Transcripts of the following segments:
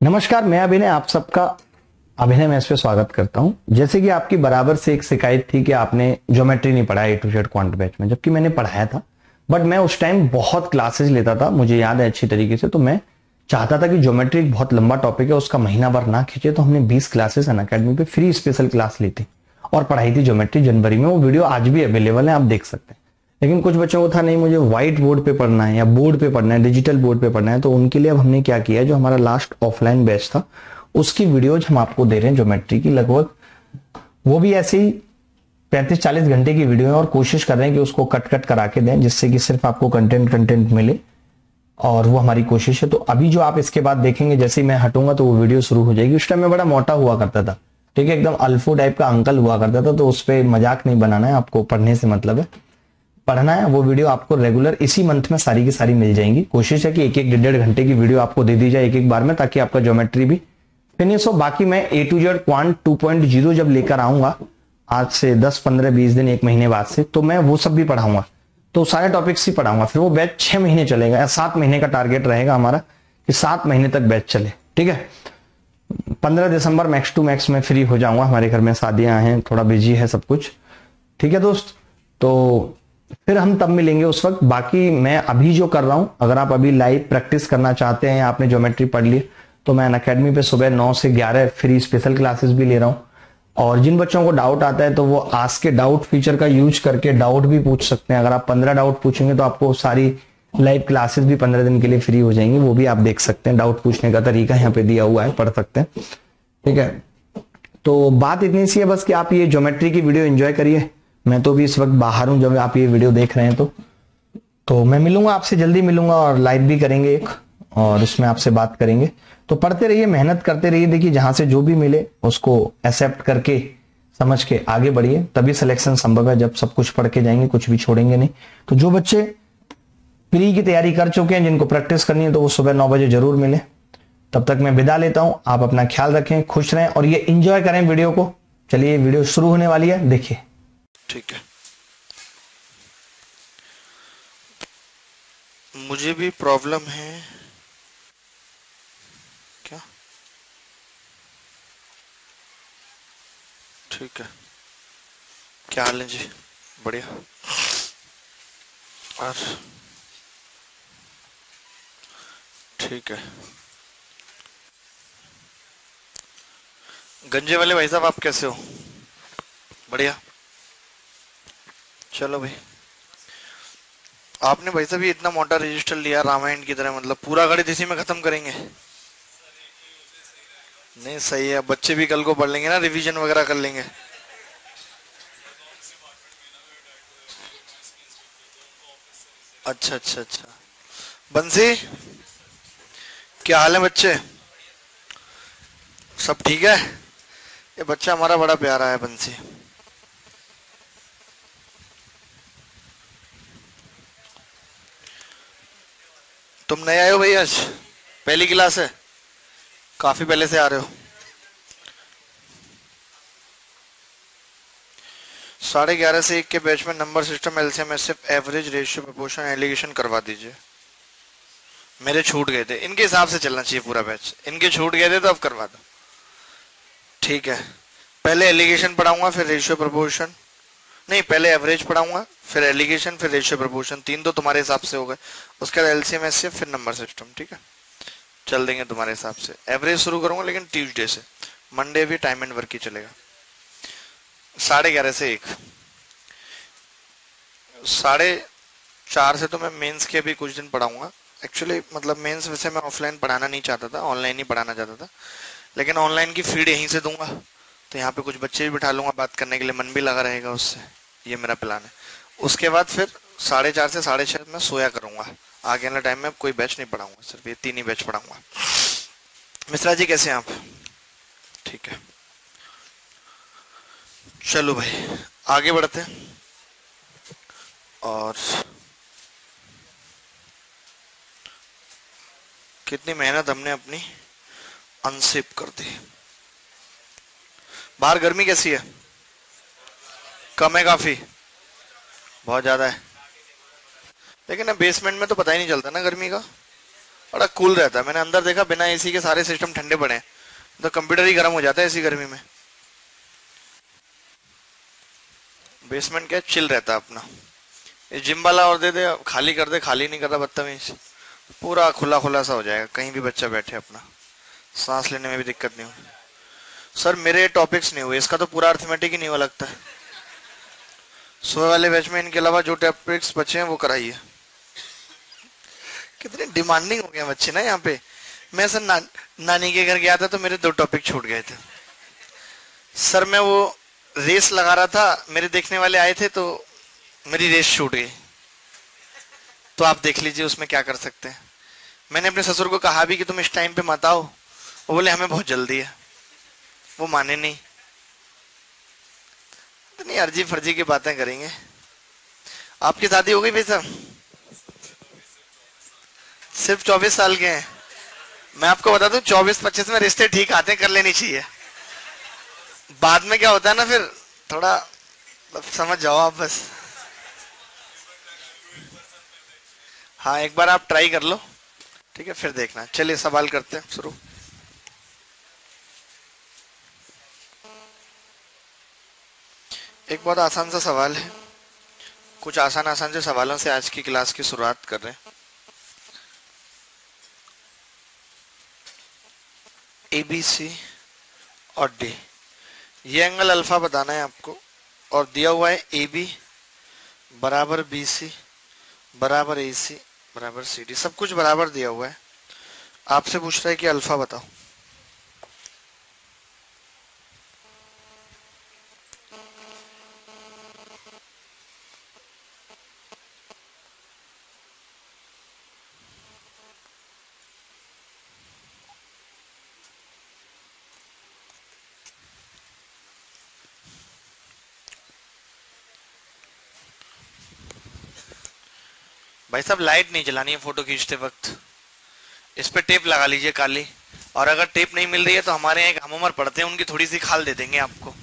नमस्कार, मैं अभिनय, आप सबका अभिनय मैच पे स्वागत करता हूँ। जैसे कि आपकी बराबर से एक शिकायत थी कि आपने ज्योमेट्री नहीं पढ़ाया A to Z quant batch में, जबकि मैंने पढ़ाया था। बट मैं उस टाइम बहुत क्लासेस लेता था, मुझे याद है अच्छी तरीके से तो मैं चाहता था कि ज्योमेट्री एक बहुत लंबा टॉपिक है, उसका महीना भर ना खींचे तो हमने बीस क्लासेस अन अकेडमी पे फ्री स्पेशल क्लास ली थी। और पढ़ाई थी ज्योमेट्री जनवरी में, वो वीडियो आज भी अवेलेबल है, आप देख सकते हैं। लेकिन कुछ बच्चों को था नहीं, मुझे व्हाइट बोर्ड पे पढ़ना है या बोर्ड पे पढ़ना है डिजिटल बोर्ड पे पढ़ना है तो उनके लिए अब हमने क्या किया, जो हमारा लास्ट ऑफलाइन बैच था, उसकी वीडियोज़ हम आपको दे रहे हैं ज्योमेट्री की लगभग। वो भी ऐसे पैंतीस चालीस घंटे की वीडियो है और कोशिश कर रहे हैं कि उसको कट कट करा के दें, जिससे कि सिर्फ़ आपको कंटेंट कंटेंट मिले और वो हमारी कोशिश है। तो अभी जो आप इसके बाद देखेंगे, जैसे ही मैं हटूँगा तो वो वीडियो शुरू हो जाएगी। उस टाइम में बड़ा मोटा हुआ करता था, ठीक है, एकदम अल्फू टाइप का अंकल हुआ करता था तो उस पर मज़ाक नहीं बनाना है, आपको पढ़ने से मतलब है। पढ़ना है, वो वीडियो आपको रेगुलर इसी मंथ में सारी की सारी मिल जाएँगी। कोशिश है कि एक एक डेढ़ डेढ़ घंटे की वीडियो आपको दे दी जाए एक एक बार में, ताकि आपका ज्योमेट्री भी फिनिश हो। बाकी मैं A to Z quant two point zero जब लेकर आऊँगा, आज से दस, पंद्रह, बीस दिन, एक महीने बाद से तो मैं वो सब भी पढ़ाऊँगा। तो सारे टॉपिक्स ही पढ़ाऊँगा। फिर वो बैच छह महीने चलेगा, या सात महीने का टारगेट रहेगा हमारा, कि सात महीने तक बैच चले। ठीक है? पंद्रह दिसंबर मैक्स टू मैक्स में फ्री हो जाऊँगा। हमारे घर में शादियाँ हैं, थोड़ा बिज़ी है सब कुछ। ठीक है दोस्त? तो फिर हम तब मिलेंगे उस वक्त। बाकी मैं अभी जो कर रहा हूँ, अगर आप अभी लाइव प्रैक्टिस करना चाहते हैं आपने ज्योमेट्री पढ़ ली तो मैं अकेडमी पे सुबह नौ से ग्यारह फ्री स्पेशल क्लासेस भी ले रहा हूँ। और जिन बच्चों को डाउट आता है तो वो आज के डाउट फीचर का यूज़ करके डाउट भी पूछ सकते हैं। अगर आप पंद्रह डाउट पूछेंगे तो आपको सारी लाइव क्लासेस भी पंद्रह दिन के लिए फ्री हो जाएँगी। वो भी आप देख सकते हैं। डाउट पूछने का तरीका यहाँ पे दिया हुआ है, पढ़ सकते हैं। ठीक है? तो बात इतनी सी है बस कि आप ये ज्योमेट्री की वीडियो एंजॉय करिए। मैं तो भी इस वक्त बाहर हूँ, जब आप ये वीडियो देख रहे हैं तो। तो मैं मिलूँगा आपसे, जल्दी मिलूँगा और लाइव भी करेंगे एक, और उसमें आपसे बात करेंगे। तो पढ़ते रहिए, मेहनत करते रहिए। देखिए, जहाँ से जो भी मिले, उसको एक्सेप्ट करके, समझ के आगे बढ़िए। तभी सिलेक्शन संभव है, जब सब कुछ पढ़ के जाएँगे, कुछ भी छोड़ेंगे नहीं। तो जो बच्चे प्री की तैयारी कर चुके हैं, जिनको प्रैक्टिस करनी है तो वो सुबह नौ बजे ज़रूर मिले। तब तक मैं विदा लेता हूँ। आप अपना ख्याल रखें, खुश रहें, और ये इंजॉय करें वीडियो को। चलिए, वीडियो शुरू होने वाली है। देखिए। ठीक है। मुझे भी प्रॉब्लम है। क्या? ठीक है। क्या हाल है जी? बढ़िया। और? ठीक है। गंजे वाले भाई साहब आप कैसे हो? बढ़िया। चलो भाई। आपने भाई साहब इतना मोटा रजिस्टर लिया, रामायण की तरह मतलब पूरा गणित इसी में खत्म करेंगे। नहीं, सही है, बच्चे भी कल को पढ़ लेंगे ना रिवीजन वगैरह कर लेंगे। अच्छा अच्छा अच्छा। बंसी, क्या हाल है बच्चे? सब ठीक है? ये बच्चा हमारा बड़ा प्यारा है, बंसी। तुम नए आए हो भाई आज? पहली क्लास है। काफ़ी पहले से आ रहे हो। साढ़े ग्यारह से एक के बैच में नंबर सिस्टम, एलसीएम सिर्फ़ एवरेज, रेशियो, प्रपोर्शन, एलिगेशन करवा दीजिए। मेरे छूट गए थे। इनके हिसाब से चलना चाहिए पूरा बैच। इनके छूट गए थे तो अब करवा दो। ठीक है। पहले एलिगेशन पढ़ाऊँगा, फिर रेशियो, प्रपोर्शन नहीं, पहले एवरेज पढ़ाऊँगा, फिर एलिगेशन फिर रेशियो प्रपोर्शन तीन तो तुम्हारे हिसाब से हो गए। उसके बाद एलसीएम एस फिर नंबर सिस्टम ठीक है? चल देंगे तुम्हारे हिसाब से। एवरेज शुरू करूँगा, लेकिन ट्यूजडे से। मंडे भी टाइम एंड वर्क ही चलेगा। साढ़े ग्यारह से एक। साढ़े चार से तो मैं मेंस के भी कुछ दिन पढ़ाऊँगा। एक्चुअली मतलब मेंस वैसे मैं ऑफलाइन पढ़ाना नहीं चाहता था ऑनलाइन ही पढ़ाना चाहता था। लेकिन ऑनलाइन की फ़ीड यहीं से दूँगा। तो यहाँ पे कुछ बच्चे भी बिठा लूँगा बात करने के लिए, मन भी लगा रहेगा उससे। ये मेरा प्लान है। उसके बाद फिर साढ़े चार से साढ़े छः में सोया करूँगा। आगे वाले टाइम में कोई बैच नहीं पढ़ाऊँगा, सिर्फ़ ये तीन ही बैच पढ़ाऊँगा। मिश्रा जी कैसे हैं आप? ठीक है। चलो भाई, आगे बढ़ते हैं। और कितनी मेहनत हमने अपनी अनसिप कर दी। बाहर गर्मी कैसी है? कम है काफ़ी। बहुत ज़्यादा है। लेकिन अब बेसमेंट में तो पता ही नहीं चलता ना गर्मी का। बड़ा कूल रहता है। मैंने अंदर देखा, बिना एसी के सारे सिस्टम ठंडे पड़े हैं। तो कंप्यूटर ही गर्म हो जाता है ऐसी गर्मी में। बेसमेंट क्या चिल रहता है अपना। ये जिम वाला और दे दे खाली कर दे, खाली नहीं करता बदतमीज। पूरा खुला खुला सा हो जाएगा, कहीं भी बच्चा बैठे अपना। सांस लेने में भी दिक्कत नहीं हो। सर मेरे टॉपिक्स नहीं हुए, इसका तो पूरा अर्थमेटिक ही नहीं हुआ लगता। है सोए वाले बैच में इनके अलावा जो टॉपिक्स बचे हैं वो कराइए। कितने डिमांडिंग हो गए बच्चे ना यहाँ पे। मैं सर ना, नानी के घर गया था तो मेरे दो टॉपिक छूट गए थे। सर मैं वो रेस लगा रहा था मेरे देखने वाले आए थे तो मेरी रेस छूट गई। तो आप देख लीजिए उसमें क्या कर सकते हैं। मैंने अपने ससुर को कहा भी कि तुम इस टाइम पे मत आओ। वो बोले हमें बहुत जल्दी है। वो माने नहीं। नहीं अर्जी फर्जी की बातें करेंगे। आपकी शादी हो गई भाई साहब सिर्फ़ चौबीस साल के हैं। मैं आपको बता दूँ, चौबीस पच्चीस में रिश्ते ठीक आते कर लेनी चाहिए। बाद में क्या होता है ना फिर, थोड़ा समझ जाओ आप बस। हाँ एक बार आप ट्राई कर लो। ठीक है, फिर देखना। चलिए, सवाल करते हैं, शुरू। एक बहुत आसान सा सवाल है। कुछ आसान आसान से सवालों से आज की क्लास की शुरुआत कर रहे हैं। ए बी सी और डी ये एंगल अल्फ़ा बताना है आपको। और दिया हुआ है ए बी बराबर बी सी बराबर ए सी बराबर सी डी सब कुछ बराबर दिया हुआ है। आपसे पूछ रहा है कि अल्फ़ा बताओ। भाई साहब लाइट नहीं जलानी है फ़ोटो खींचते वक्त। इस पर टेप लगा लीजिए काली और अगर टेप नहीं मिल रही है तो हमारे यहाँ एक हम उम्र पढ़ते हैं, उनकी थोड़ी सी खाल दे देंगे आपको।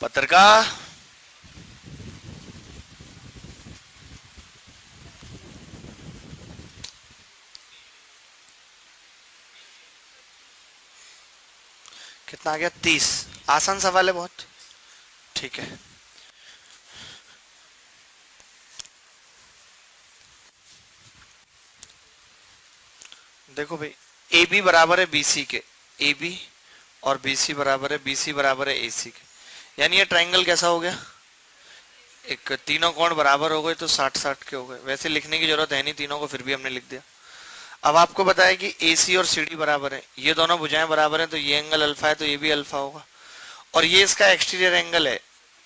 पत्रकार। कितना आ गया? तीस। आसान सवाल है बहुत। ठीक है। देखो भाई ए बी बराबर है बीसी के। ए बी और बीसी बराबर है बीसी बराबर है ए सी के। यानी ये ट्राइंगल कैसा हो गया? एक तीनों कोण बराबर हो गए तो साठ साठ के हो गए। वैसे लिखने की ज़रूरत है नहीं, तीनों को फिर भी हमने लिख दिया। अब आपको बताया कि ए सी और सी डी बराबर है। ये दोनों भुजाएँ बराबर है तो ये एंगल अल्फ़ा है तो ये भी अल्फ़ा होगा। और ये इसका एक्सटीरियर एंगल है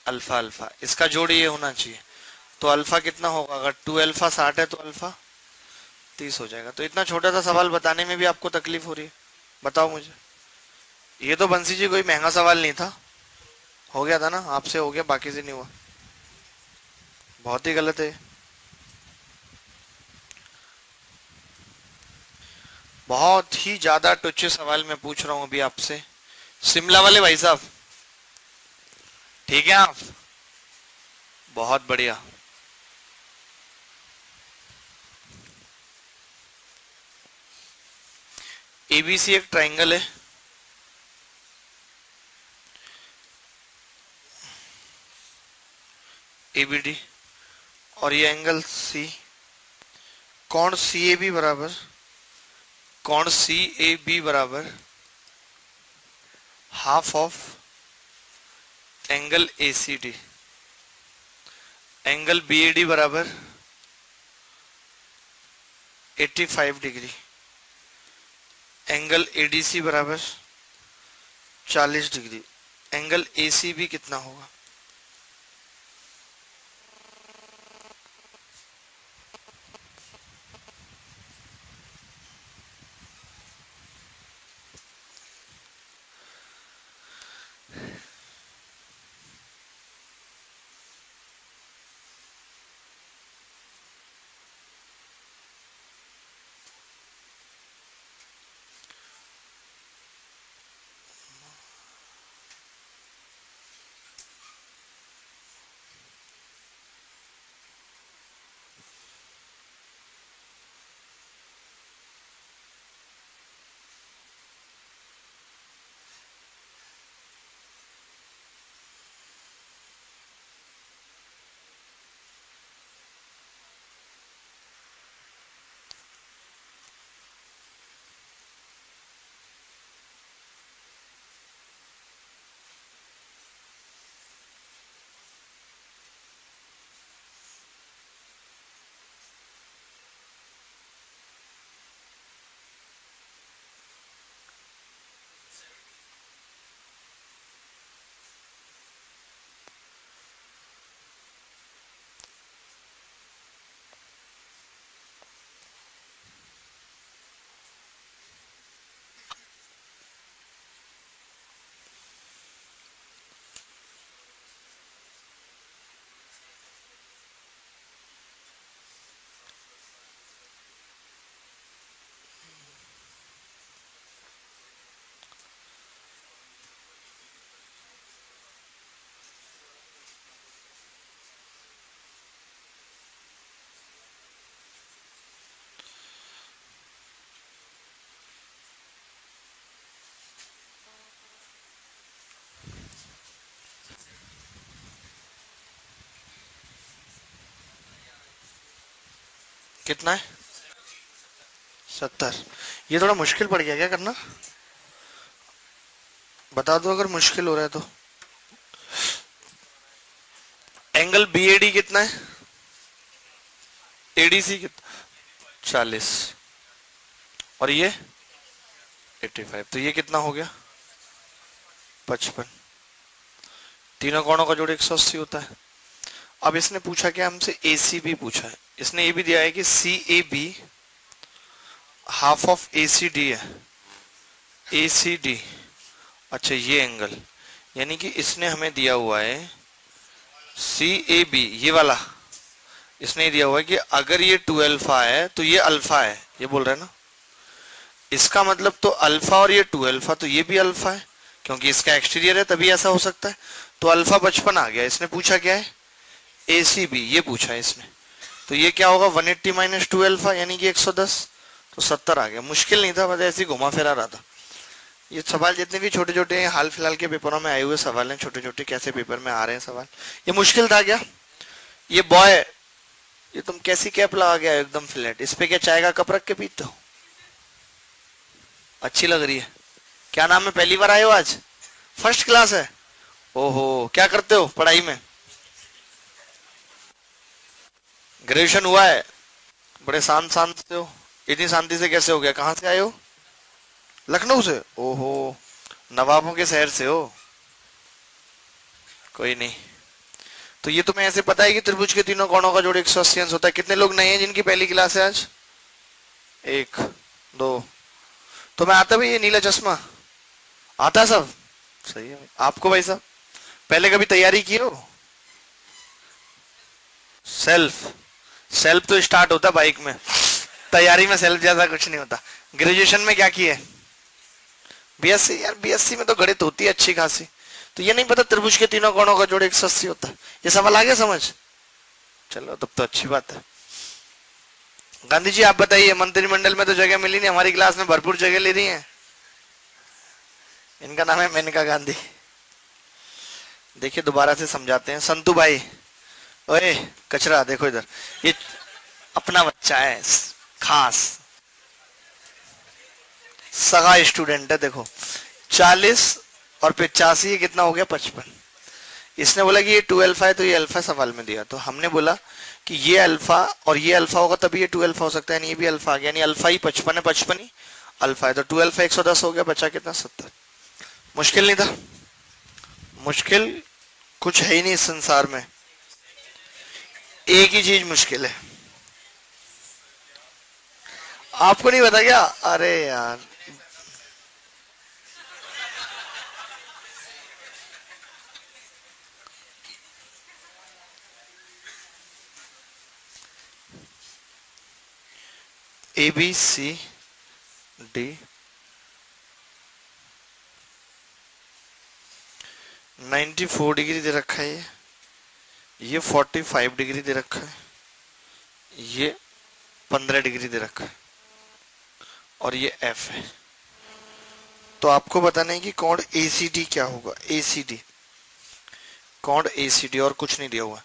अल्फ़ा अल्फ़ा इसका जोड़ ये होना चाहिए। तो अल्फ़ा कितना होगा? अगर टू अल्फ़ा साठ है तो अल्फ़ा तीस हो जाएगा। तो इतना छोटा सा सवाल बताने में भी आपको तकलीफ़ हो रही है? बताओ मुझे। ये तो बंसी जी कोई महँगा सवाल नहीं था। हो गया था ना? आपसे हो गया, बाकी से नहीं हुआ। बहुत ही गलत है। बहुत ही ज़्यादा टुच्चे सवाल मैं पूछ रहा हूँ अभी आपसे। शिमला वाले भाई साहब। ठीक है आप? बहुत बढ़िया। एबीसी एक ट्राइंगल है। एबीडी और ये एंगल सी कौन सी ए बी बराबर? कौन सी ए बी बराबर? Half of angle A C D angle B A D बराबर 85 डिग्री एंगल एडीसी बराबर 40 डिग्री। एंगल एसी भी कितना होगा? कितना है? सत्तर। ये थोड़ा मुश्किल पड़ गया क्या करना? बता दो अगर मुश्किल हो रहा है तो। एंगल बी कितना है? एडीसी कितना चालीस। और ये? Eighty five. तो ये कितना हो गया? पचपन। तीनों कोणों का जोड़ एक सौ अस्सी होता है। अब इसने पूछा क्या? हमसे ए सी बी पूछा है। इसने ये भी दिया है कि C A B half of A C D है। ए सी डी अच्छा ये एंगल यानी कि इसने हमें दिया हुआ है सी ए बी ये वाला। इसने दिया हुआ है कि अगर ये टू अल्फ़ा है तो ये अल्फ़ा है। ये बोल रहे हैं ना? इसका मतलब तो अल्फ़ा और ये टू अल्फ़ा तो ये भी अल्फ़ा है। क्योंकि इसका एक्सटीरियर है, तभी ऐसा हो सकता है। तो अल्फ़ा बचपन आ गया। इसने पूछा क्या है? ए सी बी ये पूछा है इसने। तो ये क्या होगा? One eighty minus two alpha यानी कि एक सौ दस। तो सत्तर आ गया। मुश्किल नहीं था, बस ऐसे ही घुमा फिरा रहा था। ये सवाल जितने भी छोटे छोटे हाल फ़िलहाल के पेपरों में आए हुए सवाल हैं। छोटे छोटे कैसे पेपर में आ रहे हैं सवाल। ये मुश्किल था क्या? ये बॉय ये तुम कैसी कैप लगा गया एकदम फ्लैट इस पे क्या चाय का कप रख के पीते हो? अच्छी लग रही है। क्या नाम है? पहली बार आए हो आज? फ़र्स्ट क्लास है। ओहो, क्या करते हो पढ़ाई में? ग्रेजुएशन हुआ है। बड़े शांत शांत से हो। इतनी शांति से कैसे हो गया? कहाँ से आए हो? लखनऊ से। ओहो, नवाबों के शहर से हो। कोई नहीं। तो ये तुम्हें ऐसे पता है कि त्रिभुज के तीनों कोणों का जोड़ एक सौ अस्सी अंश होता है? कितने लोग नए हैं जिनकी पहली क्लास है आज? एक, दो। तो मैं आता भाई ये नीला चश्मा? आता सब? सही है। आपको भाई साहब? पहले कभी तैयारी की हो? सेल्फ। सेल्फ तो स्टार्ट होता बाइक में। तैयारी में सेल्फ ज़्यादा कुछ नहीं होता। ग्रेजुएशन में क्या किए? बीएससी यार बीएससी में तो गणित होती है अच्छी खासी। तो ये नहीं पता त्रिभुज के तीनों कोणों का जोड़ एक सौ अस्सी होता। है ये सवाल आ गया समझ? चलो, तब तो अच्छी बात है। गांधी जी, आप बताइए, मंत्रिमंडल में तो जगह मिली नहीं, हमारी क्लास में भरपूर जगह ले रही है। इनका नाम है मेनका गांधी। देखिए, दोबारा से समझाते हैं। संतु भाई ओए, कचरा, देखो इधर। ये अपना बच्चा है, खास। सगा स्टूडेंट है, देखो। चालीस और पिचासी कितना हो गया? पचपन। इसने बोला कि ये टू अल्फ़ा है तो ये अल्फ़ा सवाल में दिया। तो हमने बोला कि ये अल्फ़ा, और ये अल्फ़ा होगा, तभी ये टू अल्फ़ा हो सकता है ये भी अल्फ़ा आ गया। यानी अल्फ़ा ही पचपन है, पचपन ही अल्फ़ा है। तो टू अल्फ़ा एक सौ दस हो गया, बचा कितना? सत्तर। मुश्किल नहीं था? मुश्किल कुछ है ही नहीं इस संसार में। एक ही चीज़ मुश्किल है। आपको नहीं पता क्या? अरे यार। A B C D ninety four degree दे रखा है ये। ये फोर्टी फाइव डिग्री दे रखा है, ये पंद्रह डिग्री दे रखा है, और ये एफ़ है। तो आपको बताना है कि कौन ए क्या होगा? ए कौन ए और कुछ नहीं दिया हुआ।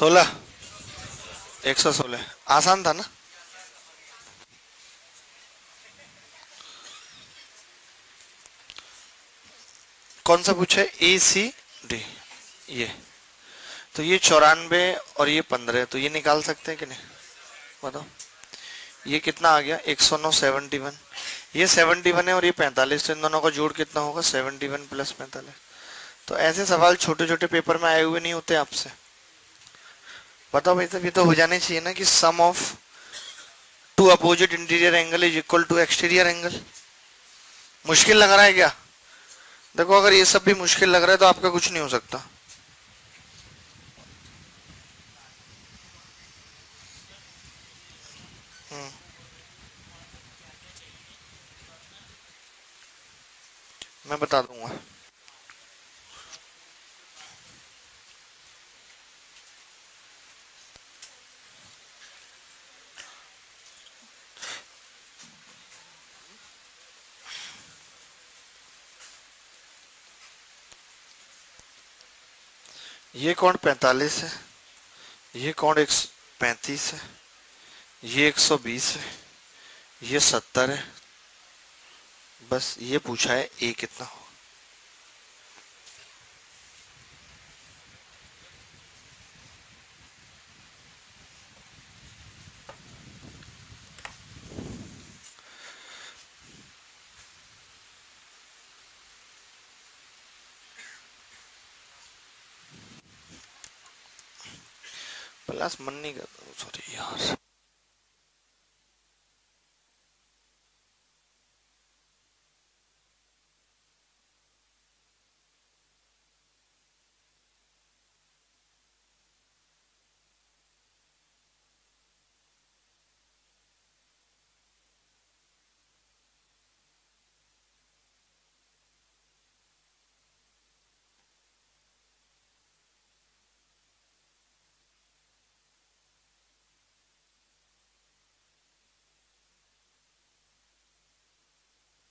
सोलह। एक सौ सोलह। आसान था ना? कौन सा पूछा? ए सी डी ये। तो ये चौरानवे और ये पंद्रह तो ये निकाल सकते हैं कि नहीं? बताओ। ये कितना आ गया? एक सौ नौ सेवेंटी वन। ये सेवेंटी वन है और ये पैंतालीस तो इन दोनों का जोड़ कितना होगा? सेवेंटी वन प्लस पैंतालीस। तो ऐसे सवाल छोटे छोटे पेपर में आए हुए नहीं होते आपसे। बताओ भाई तब ये तो हो जाने चाहिए ना कि sum of two opposite interior angle is equal to exterior angle मुश्किल लग रहा है क्या? देखो, अगर ये सब भी मुश्किल लग रहा है तो आपका कुछ नहीं हो सकता। हम्म। मैं बता दूँगा। ये कौन पैंतालीस है? ये कौन एक पैंतीस है? ये एक सौ बीस है? ये सत्तर है? बस ये पूछा है ए कितना हो प्लस मन नहीं करता सॉरी यार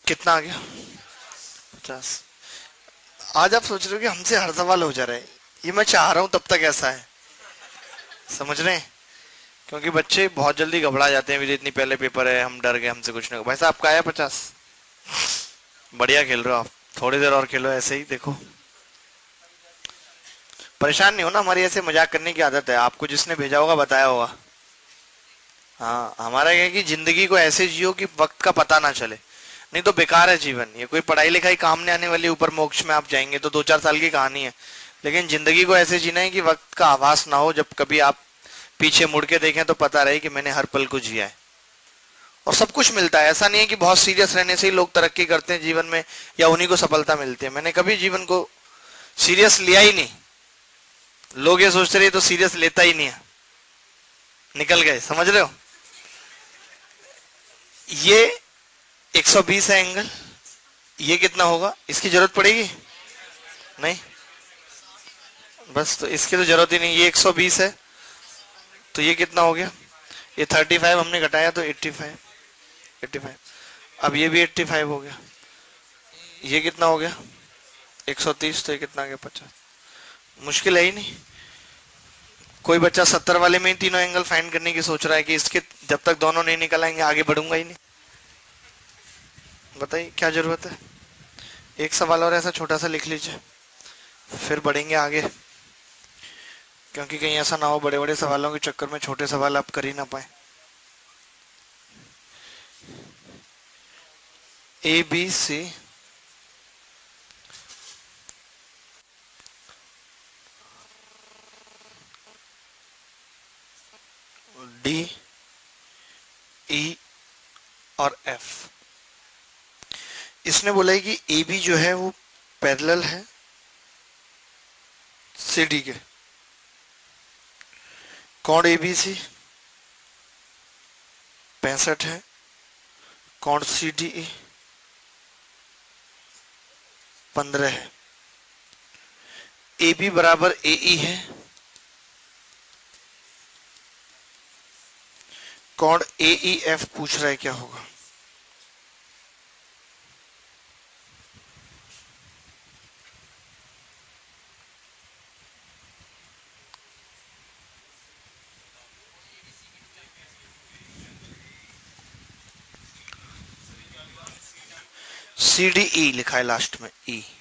कितना आ गया? पचास। आज आप सोच रहे हो कि हमसे हर सवाल हो जा रहा है। ये मैं चाह रहा हूँ तब तक ऐसा है। समझ रहे क्योंकि बच्चे बहुत जल्दी घबरा जाते हैं इतनी पहले पेपर है, हम डर गए, हमसे कुछ नहीं भाई साहब, आपका आया पचास? बढ़िया खेल रहे हो आप। थोड़ी देर और खेलो, ऐसे ही देखो। परेशान नहीं हो ना हमारी ऐसे मज़ाक करने की आदत है। आपको जिसने भेजा होगा, बताया होगा। हाँ हमारा क्या कि ज़िंदगी को ऐसे जियो कि वक्त का पता ना चले। नहीं तो बेकार है जीवन। ये कोई पढ़ाई लिखाई काम नहीं आने वाली, ऊपर मोक्ष में आप जाएँगे तो दो चार साल की कहानी है। लेकिन ज़िंदगी को ऐसे जीना है कि वक्त का आभास ना हो, जब कभी आप पीछे मुड़ के देखें तो पता रहे कि मैंने हर पल को जिया है। और सब कुछ मिलता है। ऐसा नहीं है कि बहुत सीरियस रहने से ही लोग तरक्की करते हैं जीवन में, या उन्हीं को सफलता मिलती है। मैंने कभी जीवन को सीरियस लिया ही नहीं। लोग ये सोचते रहे तो सीरियस लेता ही नहीं है। निकल गए। समझ रहे हो? ये 120 है एंगल ये कितना होगा? इसकी ज़रूरत पड़ेगी? नहीं? बस तो इसकी तो ज़रूरत ही नहीं। ये 120 है। तो ये कितना हो गया? ये 35 हमने घटाया तो 85 85 अब ये भी 85 हो गया। ये कितना हो गया? 130 तो ये कितना आ गया? 50 मुश्किल है ही नहीं। कोई बच्चा सत्तर वाले में ही तीनों एंगल फाइंड करने की सोच रहा है कि इसके जब तक दोनों नहीं निकल आएँगे, आगे बढ़ूँगा ही नहीं। बताइए, क्या ज़रूरत है? एक सवाल और ऐसा छोटा सा लिख लीजिए, फिर बढ़ेंगे आगे। क्योंकि कहीं ऐसा ना हो बड़े बड़े सवालों के चक्कर में छोटे सवाल आप कर ही ना पाए। ए बी सी डी ई और एफ़ इसने बोला है कि ए बी जो है वो पैरेलल है, सी डी के। कौन ए बी सी? पैंसठ है। कौन सी डी ई? पंद्रह है। ए बी बराबर ए ई है। कौन ए ई एफ़ पूछ रहा है क्या होगा? सी डी ई लिखा है लास्ट में ई e.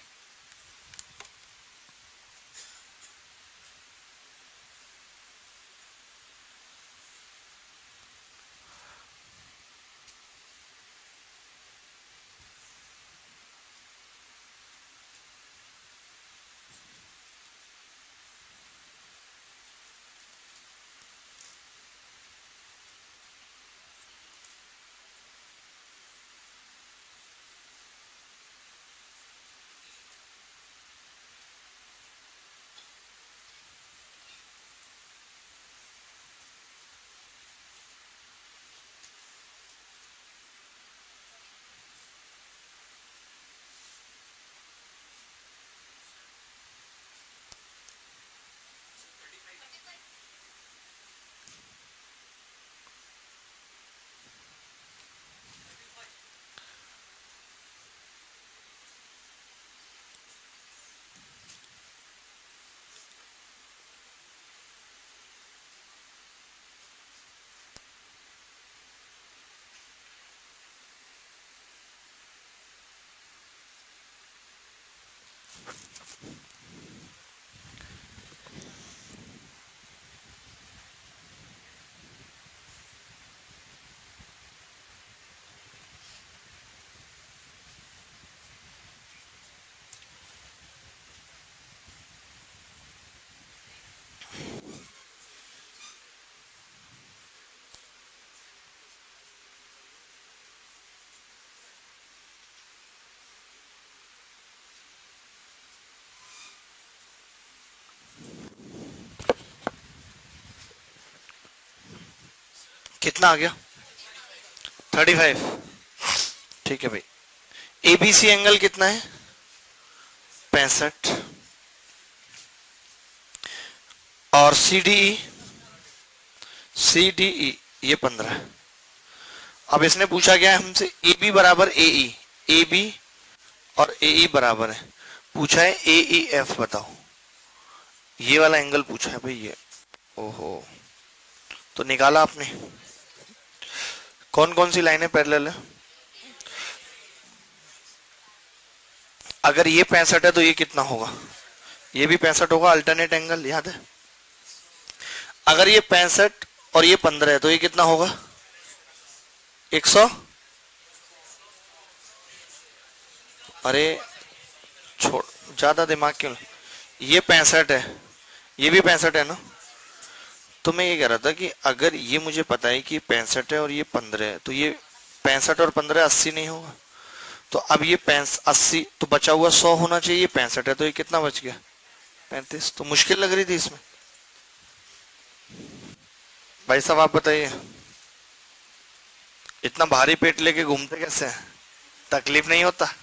कितना आ गया? थर्टी फाइव ठीक है भाई। एबीसी एंगल कितना है? पैंसठ. और C D E C D E ये पंद्रह. अब इसने पूछा गया है हमसे? ए बी बराबर ए ई ए बी और ए ई बराबर है। पूछा है ए ई एफ़ बताओ। ये वाला एंगल पूछा है भाई, ये। ओहो। तो निकाला आपने। कौन कौन सी लाइनें पैरेलल है? अगर ये पैंसठ है तो ये कितना होगा? ये भी पैंसठ होगा अल्टरनेट एंगल याद है? अगर ये पैंसठ और ये पंद्रह है तो ये कितना होगा? एक सौ? अरे, छोड़, ज़्यादा दिमाग क्यों? ये पैंसठ है, ये भी पैंसठ है ना? तो मैं ये कह रहा था कि अगर ये मुझे पता है कि पैंसठ है और ये पंद्रह है तो ये पैंसठ और पंद्रह अस्सी नहीं होगा। तो अब ये अस्सी तो बचा हुआ सौ होना चाहिए पैंसठ है तो ये कितना बच गया? पैंतीस। तो मुश्किल लग रही थी इसमें। भाई साहब, आप बताइए। इतना भारी पेट लेके घूमते कैसे हैं? तकलीफ़ नहीं होता?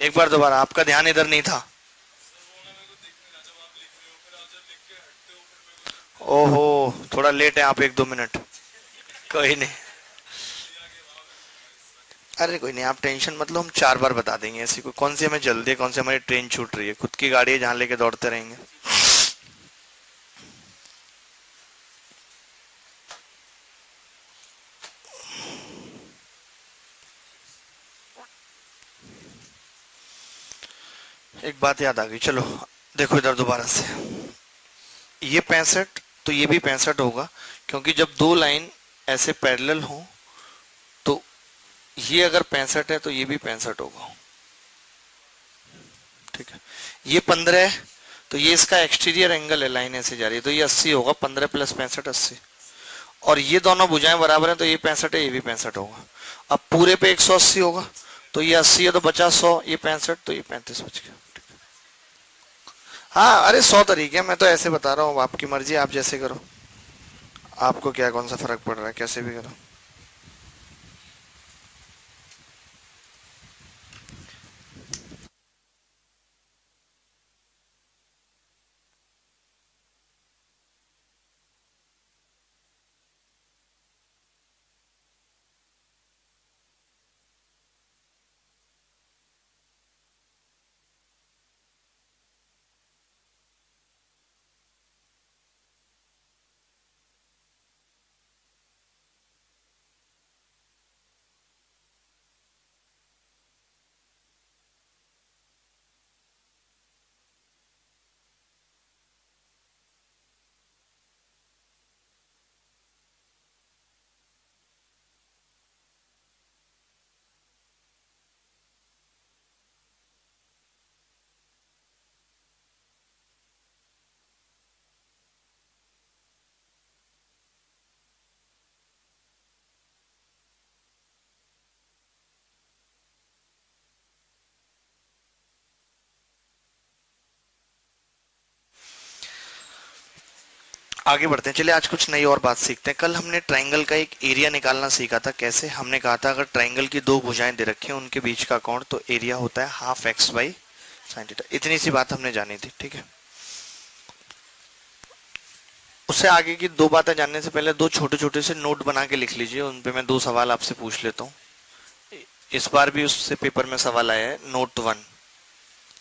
एक बार दोबारा, आपका ध्यान इधर नहीं था। ओहो, थोड़ा लेट है आप एक दो मिनट। कोई नहीं। अरे कोई नहीं, आप टेंशन मतलब हम चार बार बता देंगे ऐसी कोई। कौन सी हमें जल्दी है, कौन सी हमारी ट्रेन छूट रही है? खुद की गाड़ी है, जहाँ लेके दौड़ते रहेंगे। एक बात याद आ गई, चलो, देखो इधर दोबारा से। ये पैंसठ तो ये भी पैंसठ होगा, क्योंकि जब दो लाइन ऐसे पैरेलल हो तो ये अगर पैंसठ है तो ये भी पैंसठ होगा। ठीक है? ये पंद्रह तो ये इसका एक्सटीरियर एंगल है, लाइन ऐसे जा रही है तो ये अस्सी होगा, पंद्रह प्लस पैंसठ, अस्सी। और ये दोनों भुजाएँ बराबर हैं तो ये पैंसठ है, ये भी पैंसठ होगा। अब पूरे पे एक सौ अस्सी होगा तो ये अस्सी है तो बचा सौ, ये पैंसठ तो ये पैंतीस बच गया। हाँ अरे सौ तरीके मैं तो ऐसे बता रहा हूँ आपकी मर्ज़ी, आप जैसे करो। आपको क्या, कौन सा फ़र्क पड़ रहा है, कैसे भी करो। आगे बढ़ते हैं। चलिए, आज कुछ नई और बात सीखते हैं। कल हमने ट्राइंगल का एक एरिया निकालना सीखा था। कैसे? हमने कहा था, अगर ट्राइंगल की दो भुजाएँ दे रखी उनके बीच का कोण तो एरिया होता है half X by sine theta इतनी सी बात हमने जानी थी, ठीक है? उससे आगे की दो बातें जानने से पहले दो छोटे छोटे से नोट बना के लिख लीजिए। उन मैं दो सवाल आपसे पूछ लेता हूँ। इस बार भी उससे पेपर में सवाल आया है नोट वन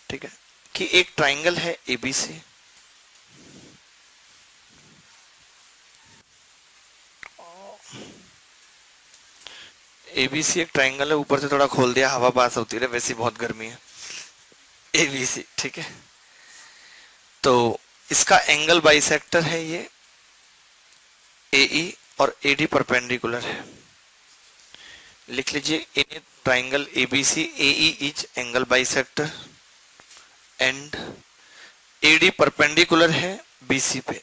ठीक है? कि एक ट्राइंगल है एबीसी एबीसी एक ट्राइंगल है, ऊपर से थोड़ा खोल दिया, हवा पास होती है वैसी बहुत गर्मी है। एबीसी ठीक है? तो इसका एंगल बाइसेक्टर है ये एई और एडी परपेंडिकुलर है। लिख लीजिए in triangle ABC AE is angle bisector and AD perpendicular है बीसी पे।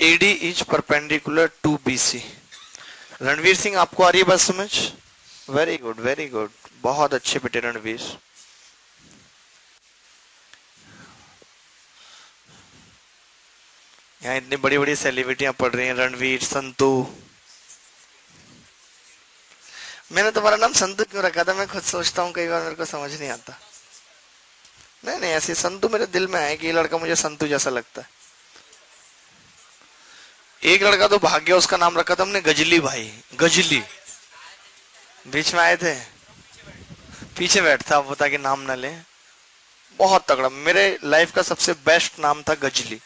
AD is perpendicular to BC Ranveer Singh, आपको आ रही है बात समझ? वेरी गुड वेरी गुड बहुत अच्छे बेटे रणवीर। यहाँ इतनी बड़ी बड़ी सेलिब्रिटियाँ पढ़ रही हैं, रणवीर, संतु। मैंने तुम्हारा नाम संतु क्यों रखा था? मैं खुद सोचता हूँ, कई बार मेरे को समझ नहीं आता। नहीं नहीं, ऐसे संतु मेरे दिल में आए कि ये लड़का मुझे संतु जैसा लगता है। एक लड़का तो भाग गया, उसका नाम रखा था हमने गजली भाई। गजली। बीच में आए थे। पीछे बैठता अब बता कि नाम ना ले। बहुत तगड़ा। मेरे लाइफ का सबसे बेस्ट नाम था गजली।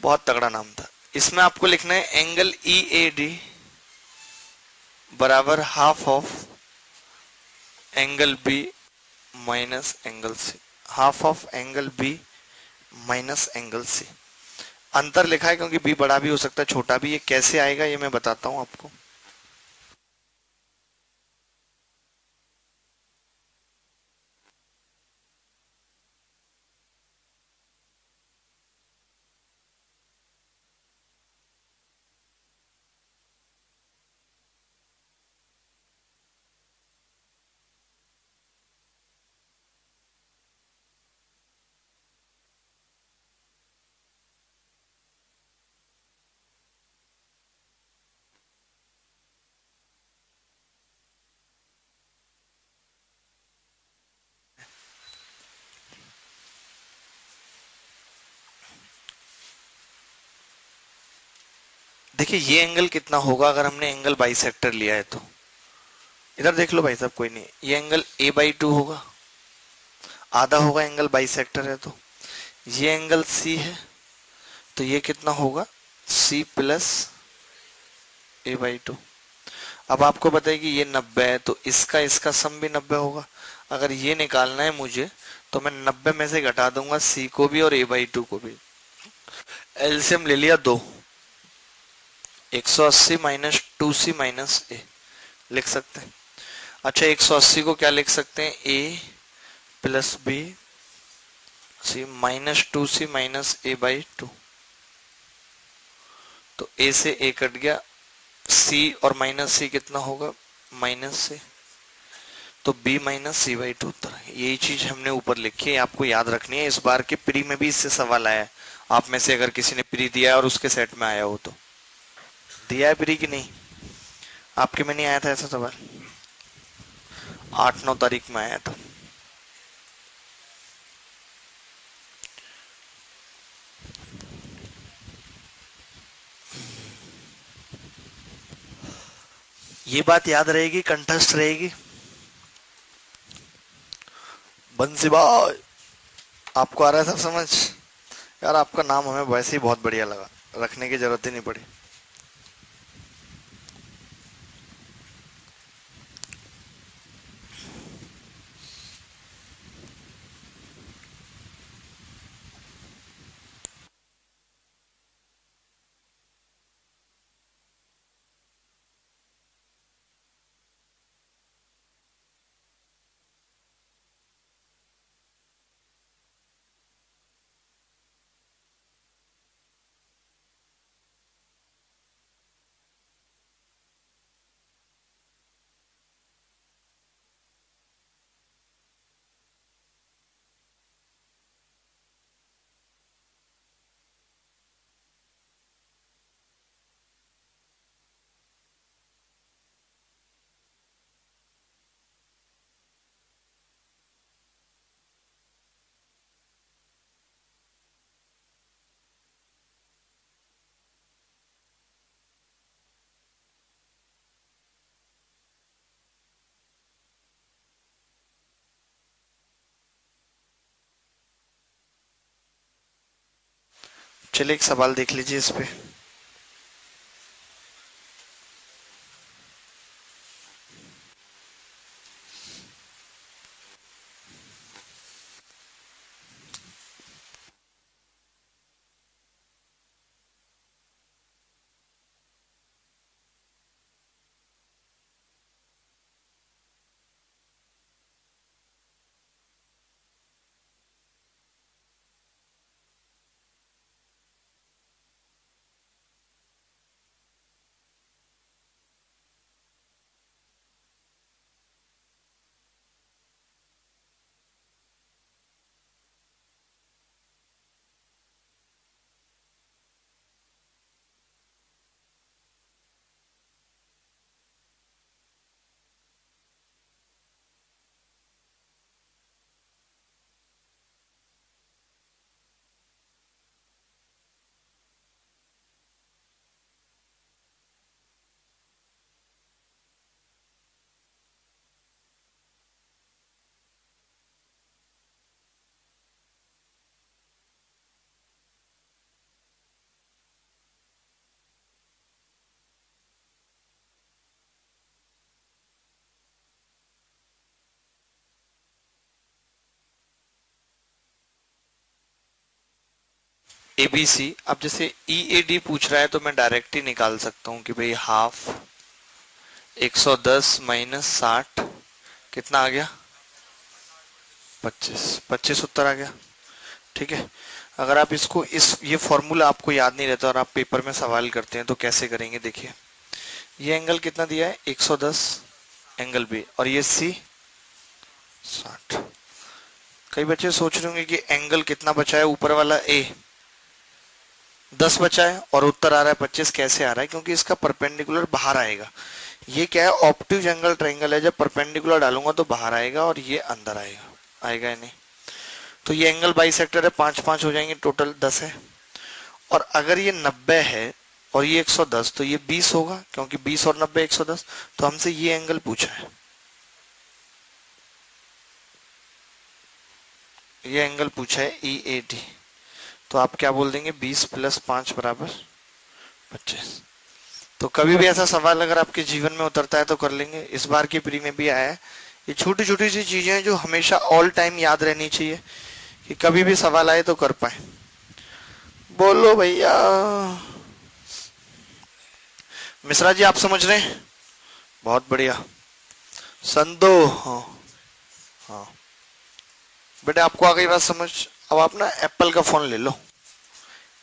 बहुत तगड़ा नाम था। इसमें आपको लिखना है एंगल ई ए डी बराबर half of angle B minus angle C half of angle B minus angle C अंतर लिखा है क्योंकि बी बड़ा भी हो सकता है, छोटा भी, ये कैसे आएगा, ये मैं बताता हूँ आपको। देखिए, ये एंगल कितना होगा अगर हमने एंगल बाइसेक्टर लिया है तो। इधर देख लो भाई साहब, कोई नहीं। ये एंगल ए बाई टू होगा। आधा होगा एंगल बाइसेक्टर है तो। ये एंगल सी है। तो ये कितना होगा? C plus A by two अब आपको बताइए कि ये नब्बे है तो इसका इसका सम भी नब्बे होगा। अगर ये निकालना है मुझे तो मैं नब्बे में से घटा दूँगा सी को भी और ए बाई टू को भी। एलसीएम ले लिया दो। 180 minus two C minus A, लिख सकते हैं। अच्छा 180 को क्या लिख सकते हैं? A plus B C minus two C minus A by two. तो ए से ए कट गया, सी और माइनस सी कितना होगा? माइनस से तो b minus C by two उत्तर यही चीज़ हमने ऊपर लिखी है, आपको याद रखनी है। इस बार के प्री में भी इससे सवाल आया है। आप में से अगर किसी ने प्री दिया और उसके सेट में आया हो तो। दिया है प्री की नहीं? आपके में नहीं आया था ऐसा सवाल? आठ नौ तारीख में आया था। ये बात याद रहेगी, कंठस्थ रहेगी। बंसी भाई, आपको आ रहा है सब समझ? यार आपका नाम हमें वैसे ही बहुत बढ़िया लगा, रखने की ज़रूरत ही नहीं पड़ी। चलिए एक सवाल देख लीजिए इस पे। एबीसी अब जैसे ई ए डी पूछ रहा है तो मैं डायरेक्ट ही निकाल सकता हूँ कि भाई हाफ़ 110 माइनस साठ, कितना आ गया? 25 25 उत्तर आ गया। ठीक है? अगर आप इसको, इस, ये फॉर्मूला आपको याद नहीं रहता और आप पेपर में सवाल करते हैं तो कैसे करेंगे, देखिए। ये एंगल कितना दिया है? 110 एंगल बी और ये सी 60 कई बच्चे सोच रहे होंगे कि एंगल कितना बचा है? ऊपर वाला ए दस बचा है और उत्तर आ रहा है पच्चीस, कैसे आ रहा है? क्योंकि इसका परपेंडिकुलर बाहर आएगा। ये क्या है? ऑप्टिव एंगल ट्रायंगल है। जब परपेंडिकुलर डालूँगा तो बाहर आएगा और ये अंदर आएगा। आएगा या नहीं। तो ये एंगल बाई सेक्टर है। पाँच पाँच हो जाएँगे। टोटल दस है। और अगर ये नब्बे है और ये एक सौ दस तो ये बीस होगा। क्योंकि बीस और नब्बे एक सौ दस तो हमसे ये एंगल पूछा है। ये एंगल पूछा है ई ए डी तो आप क्या बोल देंगे? बीस प्लस पाँच बराबर पच्चीस। तो कभी भी ऐसा सवाल अगर आपके जीवन में उतरता है तो कर लेंगे। इस बार की प्री में भी आया है। ये छोटी छोटी सी चीज़ें हैं जो हमेशा ऑल टाइम याद रहनी चाहिए कि कभी भी सवाल आए तो कर पाए। बोलो भैया। मिश्रा जी, आप समझ रहे हैं? बहुत बढ़िया। संदो हाँ हाँ। बेटे, आपको आ गई बात समझ? अब आप ना एप्पल का फ़ोन ले लो।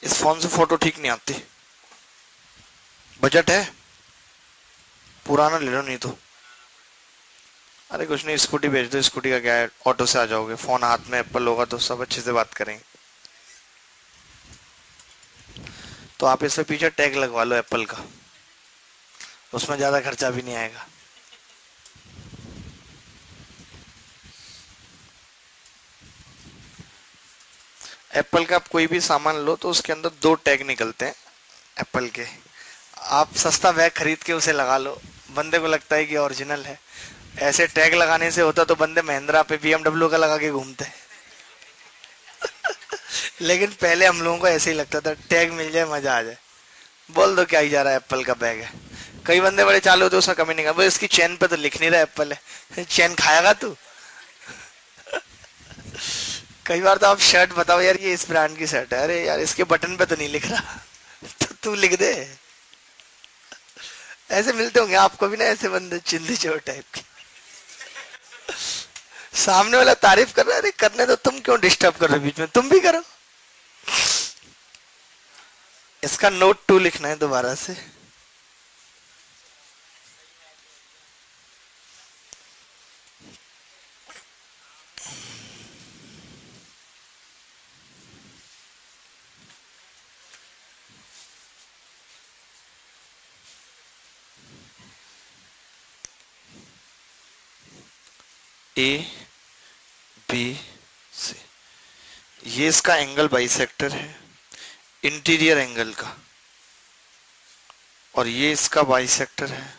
इस फ़ोन से फ़ोटो ठीक नहीं आती। बजट है? पुराना ले लो नहीं तो। अरे कुछ नहीं स्कूटी भेज दो स्कूटी का क्या है? ऑटो से आ जाओगे। फ़ोन हाथ में एप्पल होगा तो सब अच्छे से बात करेंगे। तो आप इसमें पीछे टैग लगवा लो एप्पल का। उसमें ज़्यादा खर्चा भी नहीं आएगा। एप्पल का आप कोई भी सामान लो तो उसके अंदर दो टैग निकलते हैं एप्पल के। आप सस्ता बैग खरीद के उसे लगा लो। बंदे को लगता है कि ओरिजिनल है। ऐसे टैग लगाने से होता तो बंदे महिंद्रा पे बीएमडब्ल्यू का लगा के घूमते। लेकिन पहले हम लोगों को ऐसे ही लगता था, टैग मिल जाए, मज़ा आ जाए। बोल दो क्या ही जा रहा है एप्पल का बैग है। कई बंदे बड़े चालू होते उसका कमी नहीं कर इसकी चैन पे तो लिख नहीं रहा एप्पल है। चैन खाएगा तू? कई बार तो आप शर्ट बताओ यार, ये इस ब्रांड की शर्ट है। अरे यार, इसके बटन पे तो नहीं लिख रहा। तो तू लिख दे। ऐसे मिलते होंगे, आपको भी ना ऐसे बंदे चिंदी चोर टाइप के। सामने वाला तारीफ़ कर रहा है, अरे करने तो तुम क्यों डिस्टर्ब कर रहे हो बीच में? तुम भी करो। इसका नोट टू लिखना है दोबारा से। ए बी सी ये इसका एंगल बाइसेक्टर है इंटीरियर एंगल का। और ये इसका बाइसेक्टर है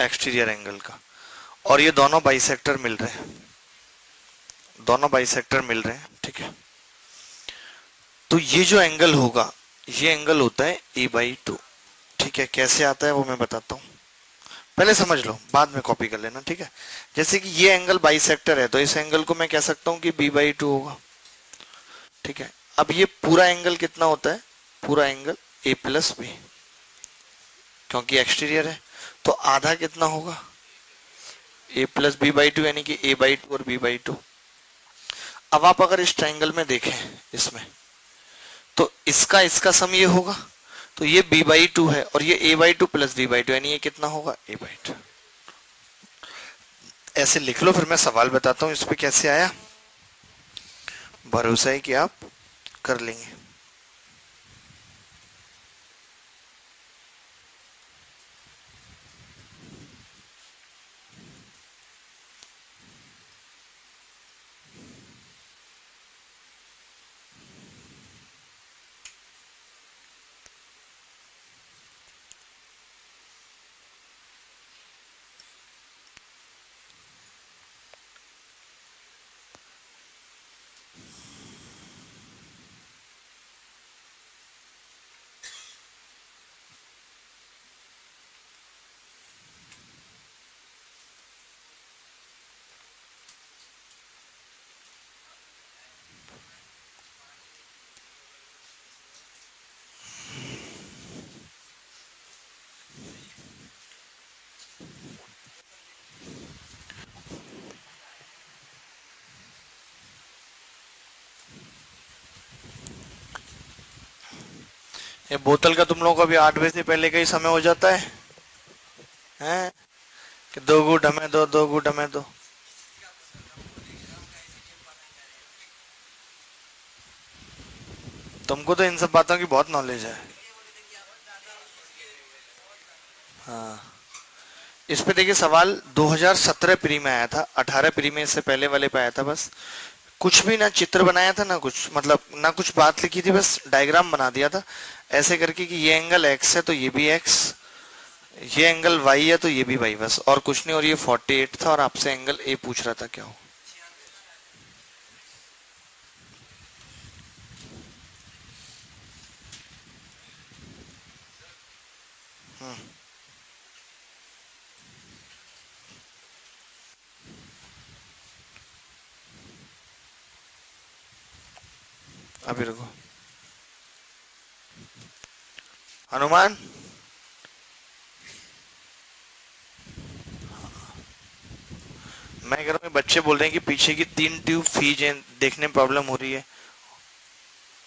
एक्सटीरियर एंगल का। और ये दोनों बाइसेक्टर मिल रहे हैं। दोनों बाइसेक्टर मिल रहे हैं, ठीक है। तो ये जो एंगल होगा, ये एंगल होता है ए बाई टू ठीक है। कैसे आता है वो मैं बताता हूँ। पहले समझ लो, बाद में कॉपी कर लेना, ठीक है? जैसे कि ये एंगल बाई सेक्टर है तो इस एंगल को मैं कह सकता हूँ कि बी बाई टू होगा, ठीक है? अब ये पूरा एंगल कितना होता है? पूरा एंगल ए प्लस बी क्योंकि एक्सटीरियर है तो आधा कितना होगा? A plus B by two यानी कि ए बाई टू और बी बाई टू अब आप अगर इस ट्राइंगल में देखें, इसमें तो इसका इसका सम ये होगा तो ये b बाई टू है और ये A by two plus B by two यानी ये कितना होगा? ए बाई टू ऐसे लिख लो, फिर मैं सवाल बताता हूँ, इस पर कैसे आया? भरोसा है कि आप कर लेंगे। ये बोतल का तुम लोगों का भी आठ बजे से पहले का ही समय हो जाता है। हैं? कि दो गुट हमें दो दो गुट हमें दो। तुमको तो इन सब बातों की बहुत नॉलेज है। हाँ। इस पे देखिए सवाल 2017 प्री में आया था 18 प्री में इससे पहले वाले पे आया था बस। कुछ भी ना चित्र बनाया था, ना कुछ मतलब ना कुछ बात लिखी थी, बस डायग्राम बना दिया था। ऐसे करके कि ये एंगल एक्स है तो ये भी एक्स ये एंगल वाई है तो ये भी वाई बस। और कुछ नहीं, और ये 48 था और आपसे एंगल ए पूछ रहा था, क्या हो अभी रुको। हनुमान? मैं कह रहा हूँ बच्चे बोल रहे हैं कि पीछे की तीन ट्यूब फीज है, देखने में प्रॉब्लम हो रही है।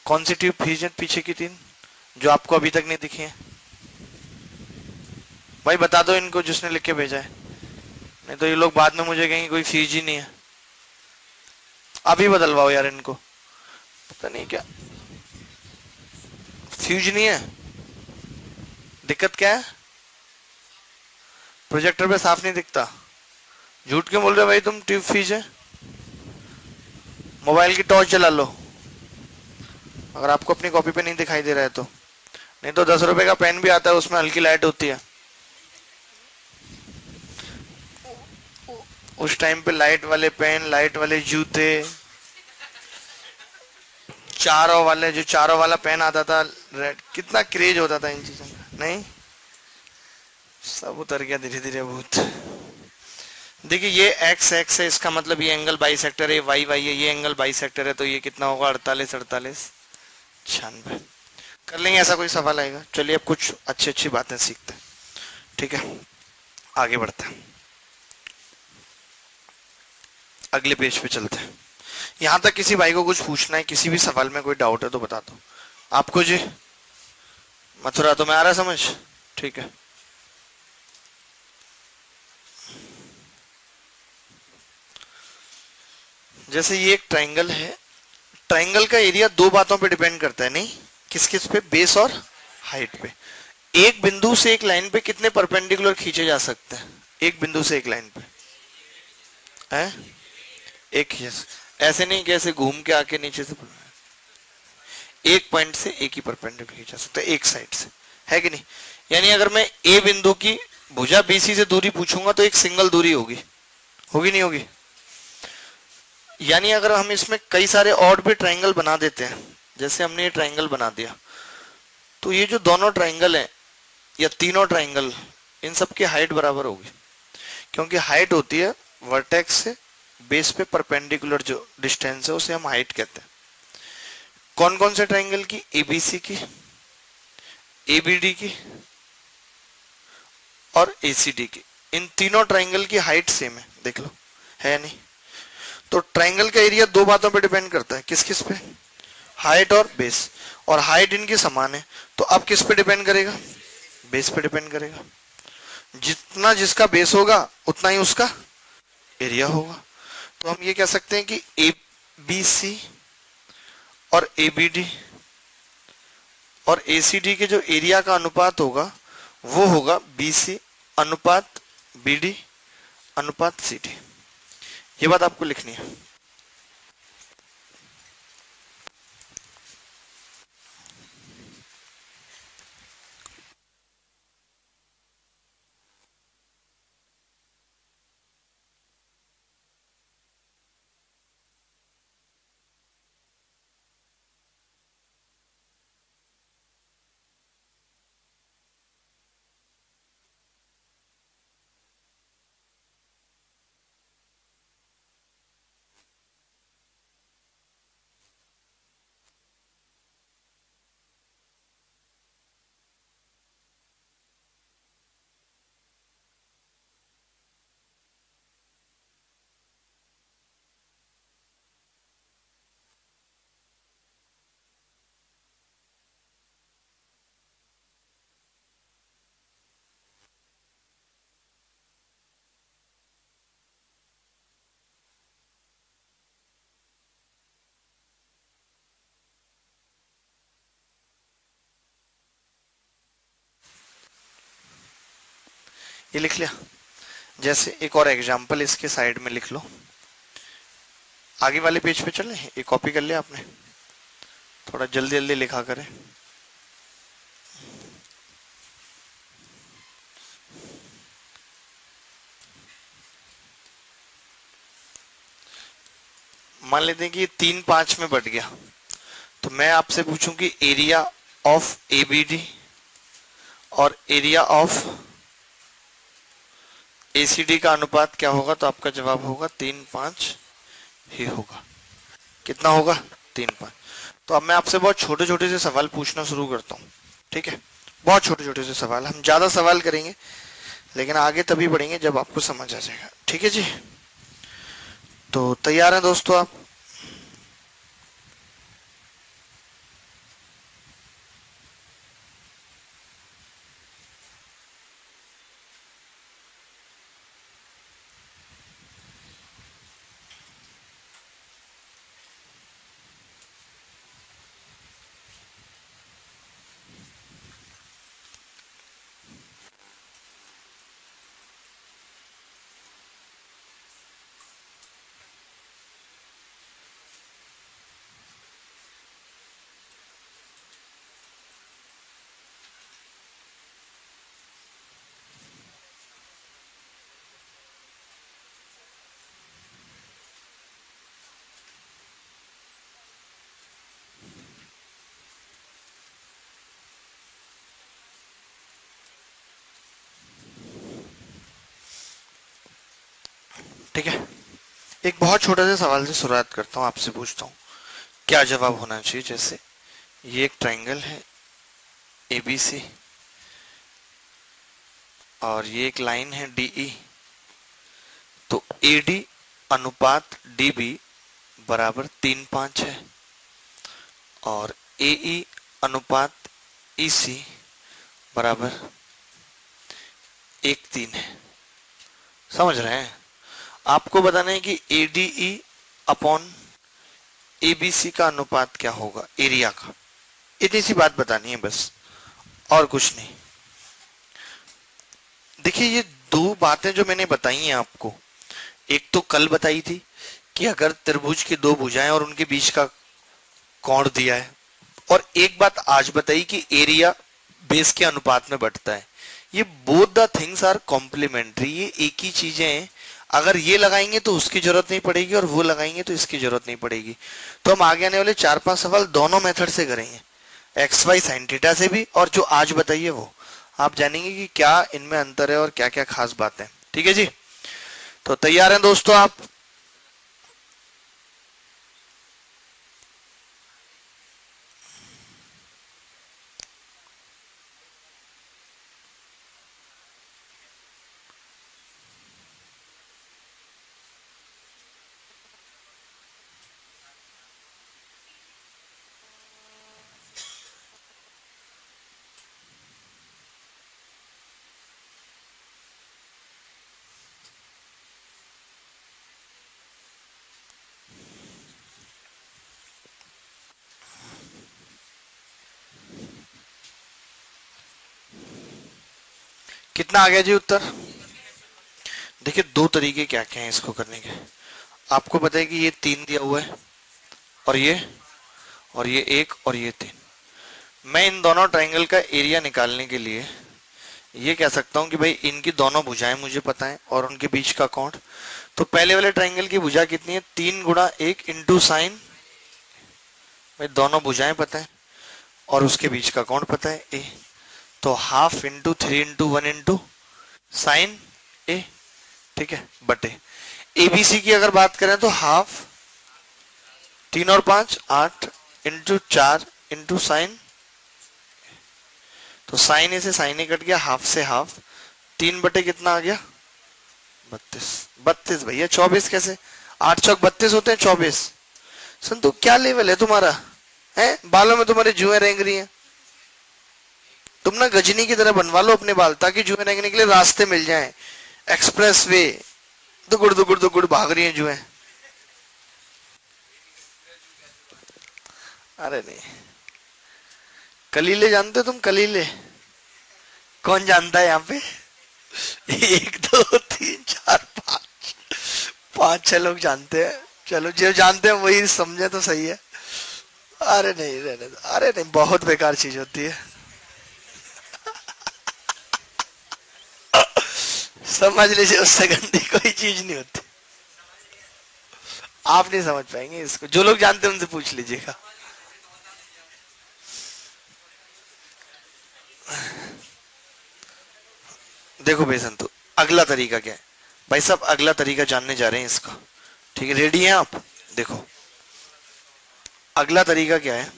कौन सी ट्यूब फीज है पीछे की तीन, जो आपको अभी तक नहीं दिखी है? भाई बता दो इनको जिसने लिख के भेजा है। नहीं तो ये लोग बाद में मुझे कहेंगे, कोई फीज ही नहीं है। अभी बदलवाओ यार इनको। पता नहीं क्या। फ्यूज नहीं है। दिक्कत क्या है? प्रोजेक्टर पे साफ़ नहीं दिखता। झूठ क्यों बोल रहे भाई तुम ट्यूब फीज है। मोबाइल की टॉर्च जला लो। अगर आपको अपनी कॉपी पे नहीं दिखाई दे रहा है तो। नहीं तो दस रुपए का पेन भी आता है, उसमें हल्की लाइट होती है। उस टाइम पे लाइट वाले पेन लाइट वाले जूते चारों वाले, जो चारों वाला पेन आता था रेड कितना क्रेज होता था इन चीज़ों का नहीं? सब उतर गया धीरे धीरे बहुत देखिए, ये एक्स एक्स है, इसका मतलब ये एंगल बाई सेक्टर है वाई वाई है, ये एंगल बाई सेक्टर है तो ये कितना होगा? अड़तालीस अड़तालीस। छियानवे कर लेंगे, ऐसा कोई सवाल आएगा? चलिए, अब कुछ अच्छी अच्छी बातें सीखते हैं। ठीक है? आगे बढ़ते हैं। अगले पेज पे चलते हैं। यहाँ तक किसी भाई को कुछ पूछना है, किसी भी सवाल में कोई डाउट है तो बता दो आपको जी, मथुरा तो मैं आ रहा समझ? ठीक है। जैसे ये एक ट्रायंगल है ट्रायंगल का एरिया दो बातों पे डिपेंड करता है, नहीं? किस किस पे? बेस और हाइट पे। एक बिंदु से एक लाइन पे कितने परपेंडिकुलर खींचे जा सकते हैं? एक बिंदु से एक लाइन पे। है? एक खींच ऐसे नहीं कि ऐसे घूम के आके नीचे से एक पॉइंट से एक ही परपेंडिकुलर खींचा सकता है एक साइड से। है कि नहीं? यानी अगर मैं ए बिंदु की भुजा बीसी से दूरी पूछूँगा तो एक सिंगल दूरी होगी। होगी नहीं होगी? यानी अगर हम इसमें कई सारे और भी ट्राइंगल बना देते हैं, जैसे हमने ये ट्राइंगल बना दिया तो ये जो दोनों ट्राइंगल हैं, या तीनों ट्राइंगल इन सब की हाइट बराबर होगी। क्योंकि हाइट होती है वर्टेक्स से बेस पे परपेंडिकुलर जो डिस्टेंस है, उसे हम हाइट कहते हैं। कौन कौन से ट्राइंगल की? एबीसी की एबीडी की और एसीडी की। इन तीनों ट्राइंगल की हाइट सेम है, देख लो, है नहीं? तो ट्राइंगल का एरिया दो बातों पे डिपेंड करता है किस किस पे? हाइट और बेस और हाइट इनकी समान है तो अब किस पे डिपेंड करेगा? बेस पे डिपेंड करेगा। जितना जिसका बेस होगा, उतना ही उसका एरिया होगा। तो हम ये कह सकते हैं कि ए बी सी और ए बी डी और ए सी डी के जो एरिया का अनुपात होगा, वो होगा बी सी अनुपात बी डी अनुपात सी डी ये बात आपको लिखनी है। ये लिख लिया। जैसे एक और एग्ज़ाम्पल इसके साइड में लिख लो। आगे वाले पेज पे चले? ये कॉपी कर लिया आपने? थोड़ा जल्दी जल्दी लिखा करें। मान लेते हैं कि तीन पाँच में बढ़ गया। तो मैं आपसे पूछूँ कि एरिया ऑफ़ एबीडी और एरिया ऑफ़ एसीडी का अनुपात क्या होगा? तो आपका जवाब होगा तीन पाँच ही होगा। कितना होगा? तीन पाँच। तो अब मैं आपसे बहुत छोटे छोटे से सवाल पूछना शुरू करता हूँ। ठीक है? बहुत छोटे छोटे से सवाल। हम ज़्यादा सवाल करेंगे, लेकिन आगे तभी बढ़ेंगे जब आपको समझ आ जाएगा। ठीक है जी? तो तैयार है दोस्तों आप? ठीक है? एक बहुत छोटा सा सवाल से शुरुआत करता हूँ आपसे पूछता हूँ। क्या जवाब होना चाहिए? जैसे ये एक ट्राइंगल है एबीसी और ये एक लाइन है डीई e, तो एडी अनुपात डीबी बराबर तीन पाँच है और ए e अनुपात ईसी e बराबर एक तीन है। समझ रहे हैं? आपको बताना है कि एडीई अपॉन एबीसी का अनुपात क्या होगा? एरिया का। इतनी सी बात बतानी है बस, और कुछ नहीं। देखिए, ये दो बातें जो मैंने बताई हैं आपको, एक तो कल बताई थी कि अगर त्रिभुज की दो भुजाएँ और उनके बीच का कोण दिया है, और एक बात आज बताई कि एरिया बेस के अनुपात में बढ़ता है। ये both the things are complementary ये एक ही चीज़ें हैं अगर ये लगाएँगे तो उसकी ज़रूरत नहीं पड़ेगी और वो लगाएँगे तो इसकी ज़रूरत नहीं पड़ेगी। तो हम आगे आने वाले चार पाँच सवाल दोनों मेथड से करेंगे। एक्स वाई साइन थीटा से भी और जो आज बताइए वो। आप जानेंगे कि क्या इनमें अंतर है और क्या क्या खास बात है। ठीक है जी? तो तैयार हैं दोस्तों आप? कितना आ गया जी उत्तर? देखिए, दो तरीके क्या क्या हैं इसको करने के। आपको पता है कि ये तीन दिया हुआ है, और ये और ये एक, और ये तीन। मैं इन दोनों ट्राइंगल का एरिया निकालने के लिए ये कह सकता हूँ कि भाई, इनकी दोनों भुजाएँ मुझे पता है, और उनके बीच का कौन तो पहले वाले ट्राइंगल की भुजा कितनी है? तीन गुणा एक इंटू साइन भाई, दोनों भुजाएँ पता है, और उसके बीच का कौन पता है, ए। तो half into three into one into sine A ठीक है? बटे एबीसी की अगर बात करें तो हाफ़ तीन और पाँच, आठ इंटू चार इंटू साइन तो साइन ए से साइन ए कट गया हाफ़ से हाफ़ तीन बटे कितना आ गया? बत्तीस। बत्तीस भैया, चौबीस कैसे? आठ चौक बत्तीस होते हैं, चौबीस। संतु, क्या लेवल है तुम्हारा? है? बालों में तुम्हारे जुए रेंग रही हैं। तुम ना गजनी की तरह बनवा लो अपने बाल, ताकि जुए रेंगने के लिए रास्ते मिल जाए। एक्सप्रेस वे दुगुड़ दुगुड़ दुगुड़ भाग रही है जुए। अरे नहीं। कलीले जानते हो तुम कलीले? कौन जानता है यहाँ पे? एक, दो, तीन, चार, पाँच। पाँच, छह लोग जानते हैं। चलो, जो जानते हैं वही समझे तो सही है। अरे नहीं रहने अरे नहीं, बहुत बेकार चीज़ होती है। समझ लीजिए उससे गंदी कोई चीज़ नहीं होती। आप नहीं समझ पाएँगे इसको। जो लोग जानते हैं उनसे पूछ लीजिएगा। देखो भाई संतु, अगला तरीका क्या है? भाई साहब, अगला तरीका जानने जा रहे हैं इसका। ठीक है, रेडी हैं आप? देखो। अगला तरीका क्या है?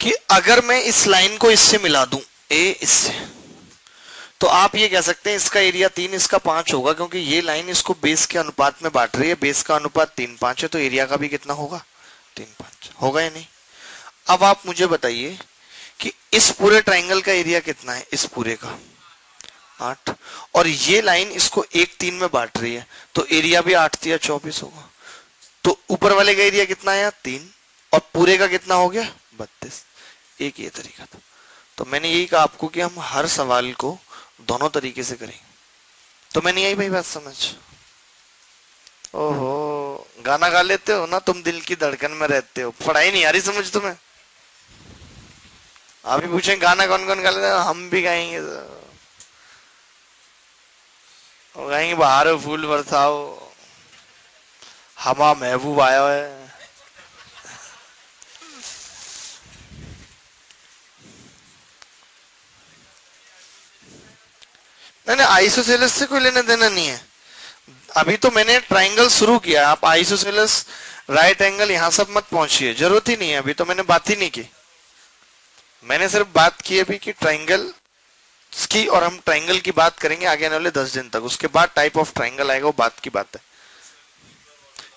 कि अगर मैं इस लाइन को इससे मिला दूँ, ए इससे तो आप ये कह सकते हैं, इसका एरिया तीन, इसका पाँच होगा, क्योंकि ये लाइन इसको बेस के अनुपात में बांट रही है। बेस का अनुपात तीन पाँच है तो एरिया का भी कितना होगा? तीन पाँच। होगा या नहीं? अब आप मुझे बताइए कि इस पूरे ट्राइंगल का एरिया कितना है, इस पूरे का? आठ। और ये लाइन इसको एक तीन में बांट रही है तो एरिया भी आठ या चौबीस होगा। तो ऊपर वाले का एरिया कितना आया? तीन। और पूरे का कितना हो गया? बत्तीस। एक ये तरीका था। तो मैंने यही कहा आपको कि हम हर सवाल को दोनों तरीके से करें। तो मैं नहीं आई भाई बात समझ। ओहो, गाना गा लेते हो ना, तुम दिल की धड़कन में रहते हो। पढ़ाई नहीं आ रही समझ तुम्हें? आप ही पूछे, गाना कौन कौन गा लेते हम भी गाएँगे तो। गाएँगे, बाहर फूल बरसाओ। हमा महबूब आया है। नहीं नहीं आइसोसेलस से कोई लेना देना नहीं है। अभी तो मैंने ट्राइंगल शुरू किया, आप आइसोसेलस राइट एंगल यहाँ सब मत पहुंचिए, ज़रूरत ही नहीं है, अभी तो मैंने बात ही नहीं की। मैंने सिर्फ़ बात की अभी कि ट्राइंगल की और हम ट्राइंगल की बात करेंगे आगे आने वाले दस दिन तक, उसके बाद टाइप ऑफ़ ट्राइंगल आएगा, वो बात की बात है।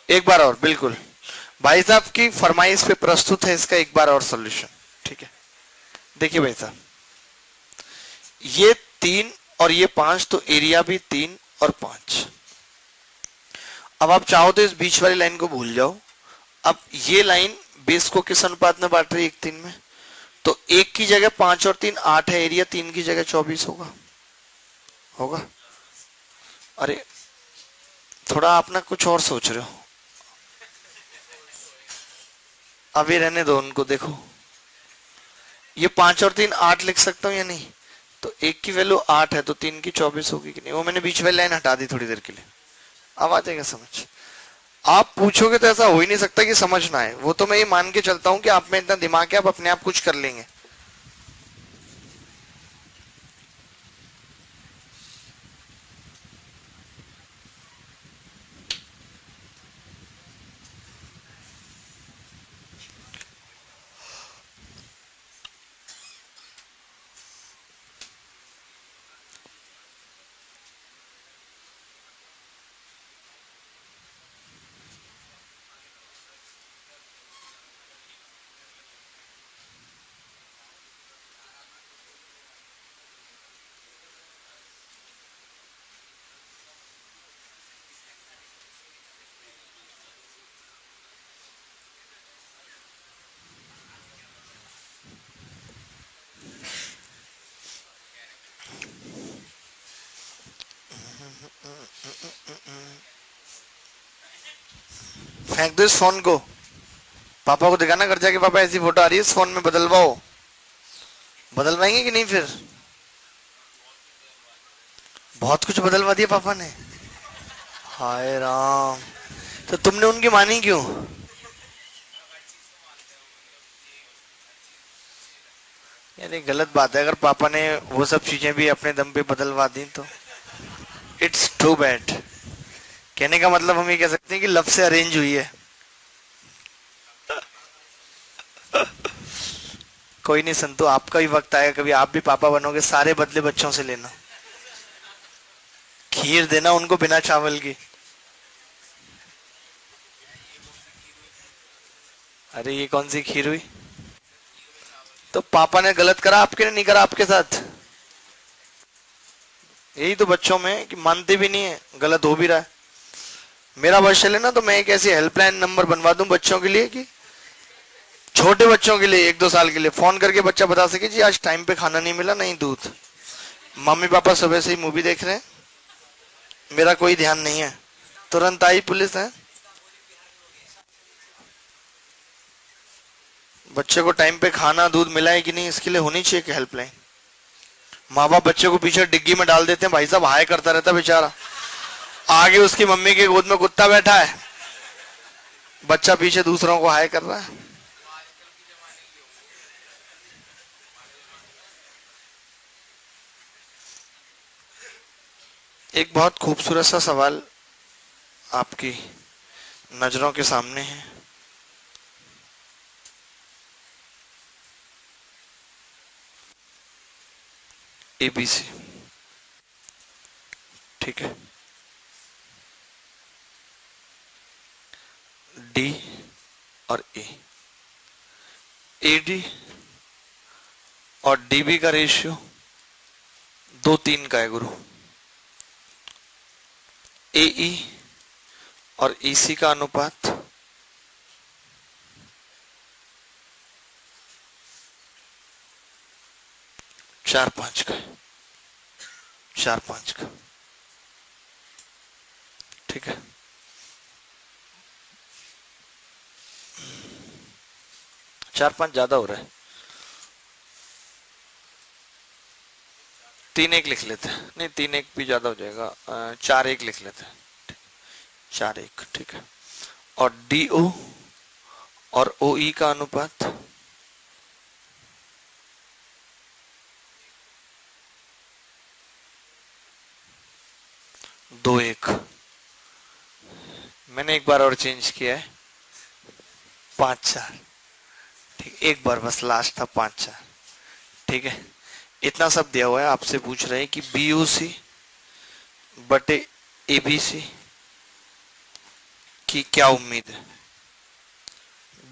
एक बार और, बिल्कुल। भाई साहब की फरमाइश पे प्रस्तुत है, इसका एक बार और सोल्यूशन ठीक है? देखिए भाई साहब, ये तीन और ये पाँच तो एरिया भी तीन और पाँच। अब आप चाहो तो इस बीच वाली लाइन को भूल जाओ। अब ये लाइन बेस को किस अनुपात में बांट रही है एक तीन में? तो एक की जगह पाँच और तीन, आठ है, एरिया तीन की जगह चौबीस होगा। होगा? अरे, थोड़ा आप ना कुछ और सोच रहे हो। अभी रहने दो उनको, देखो। ये पाँच और तीन, आठ लिख सकता हूँ या नहीं? तो एक की वैल्यू आठ है तो तीन की चौबीस होगी कि नहीं? वो मैंने बीच वाली लाइन हटा दी थोड़ी देर के लिए। अब आ जाएगा समझ। आप पूछोगे तो ऐसा हो ही नहीं सकता कि समझ ना आए। वो तो मैं ये मान के चलता हूँ कि आप में इतना दिमाग है, आप अपने आप कुछ कर लेंगे। फेंक दो इस फ़ोन को। पापा को दिखाना कर जाके पापा ऐसी फ़ोटो आ रही है, इस फ़ोन में बदलवाओ। बदलवाएँगे कि नहीं फिर? बहुत कुछ बदलवा दिया पापा ने। हाय राम। तो तुमने उनकी मानी क्यों? यानी गलत बात है, अगर पापा ने वो सब चीज़ें भी अपने दम पे बदलवा दी तो। इट्स टू बैड कहने का मतलब हम ये कह सकते हैं कि लव से अरेंज हुई है। कोई नहीं संतु, आपका भी वक्त आएगा, कभी आप भी पापा बनोगे, सारे बदले बच्चों से लेना। खीर देना उनको बिना चावल की। अरे, ये कौन सी खीर हुई? तो पापा ने गलत करा, आपके ने नहीं करा आपके साथ? यही तो बच्चों में कि मानते भी नहीं है, गलत हो भी रहा है। मेरा वर्ष चले ना तो मैं एक ऐसी हेल्पलाइन नंबर बनवा दूँ बच्चों के लिए कि, छोटे बच्चों के लिए, एक दो साल के लिए। फ़ोन करके बच्चा बता सके जी, आज टाइम पे खाना नहीं मिला, नहीं दूध। मम्मी पापा सुबह से ही मूवी देख रहे हैं। मेरा कोई ध्यान नहीं है। तुरंत आई पुलिस, है। बच्चे को टाइम पे खाना, दूध मिला है कि नहीं, इसके लिए होनी चाहिए हेल्पलाइन माँ बाप बच्चे को पीछे डिग्गी में डाल देते हैं, भाई साहब हाय करता रहता बेचारा। आगे उसकी मम्मी के गोद में कुत्ता बैठा है। बच्चा पीछे दूसरों को हाय कर रहा है। एक बहुत खूबसूरत सा सवाल आपकी नज़रों के सामने है। एबीसी ठीक है। डी और ए। डी और डीबी का रेशियो दो तीन का है गुरु। एई और ईसी का अनुपात चार पाँच का चार पाँच का। ठीक है? चार पाँच ज़्यादा हो रहा है। तीन एक लिख लेते हैं। नहीं, तीन एक भी ज़्यादा हो जाएगा। चार एक लिख लेते हैं। चार एक, ठीक है। और डी ओ, और ओ ई का अनुपात? दो एक। मैंने एक बार और चेंज किया है। पाँच चार ठीक, एक बार बस लास्ट था पाँच चार ठीक है? इतना सब दिया हुआ है, आपसे पूछ रहे हैं कि बी ओ सी बटे ए बी सी की क्या उम्मीद है?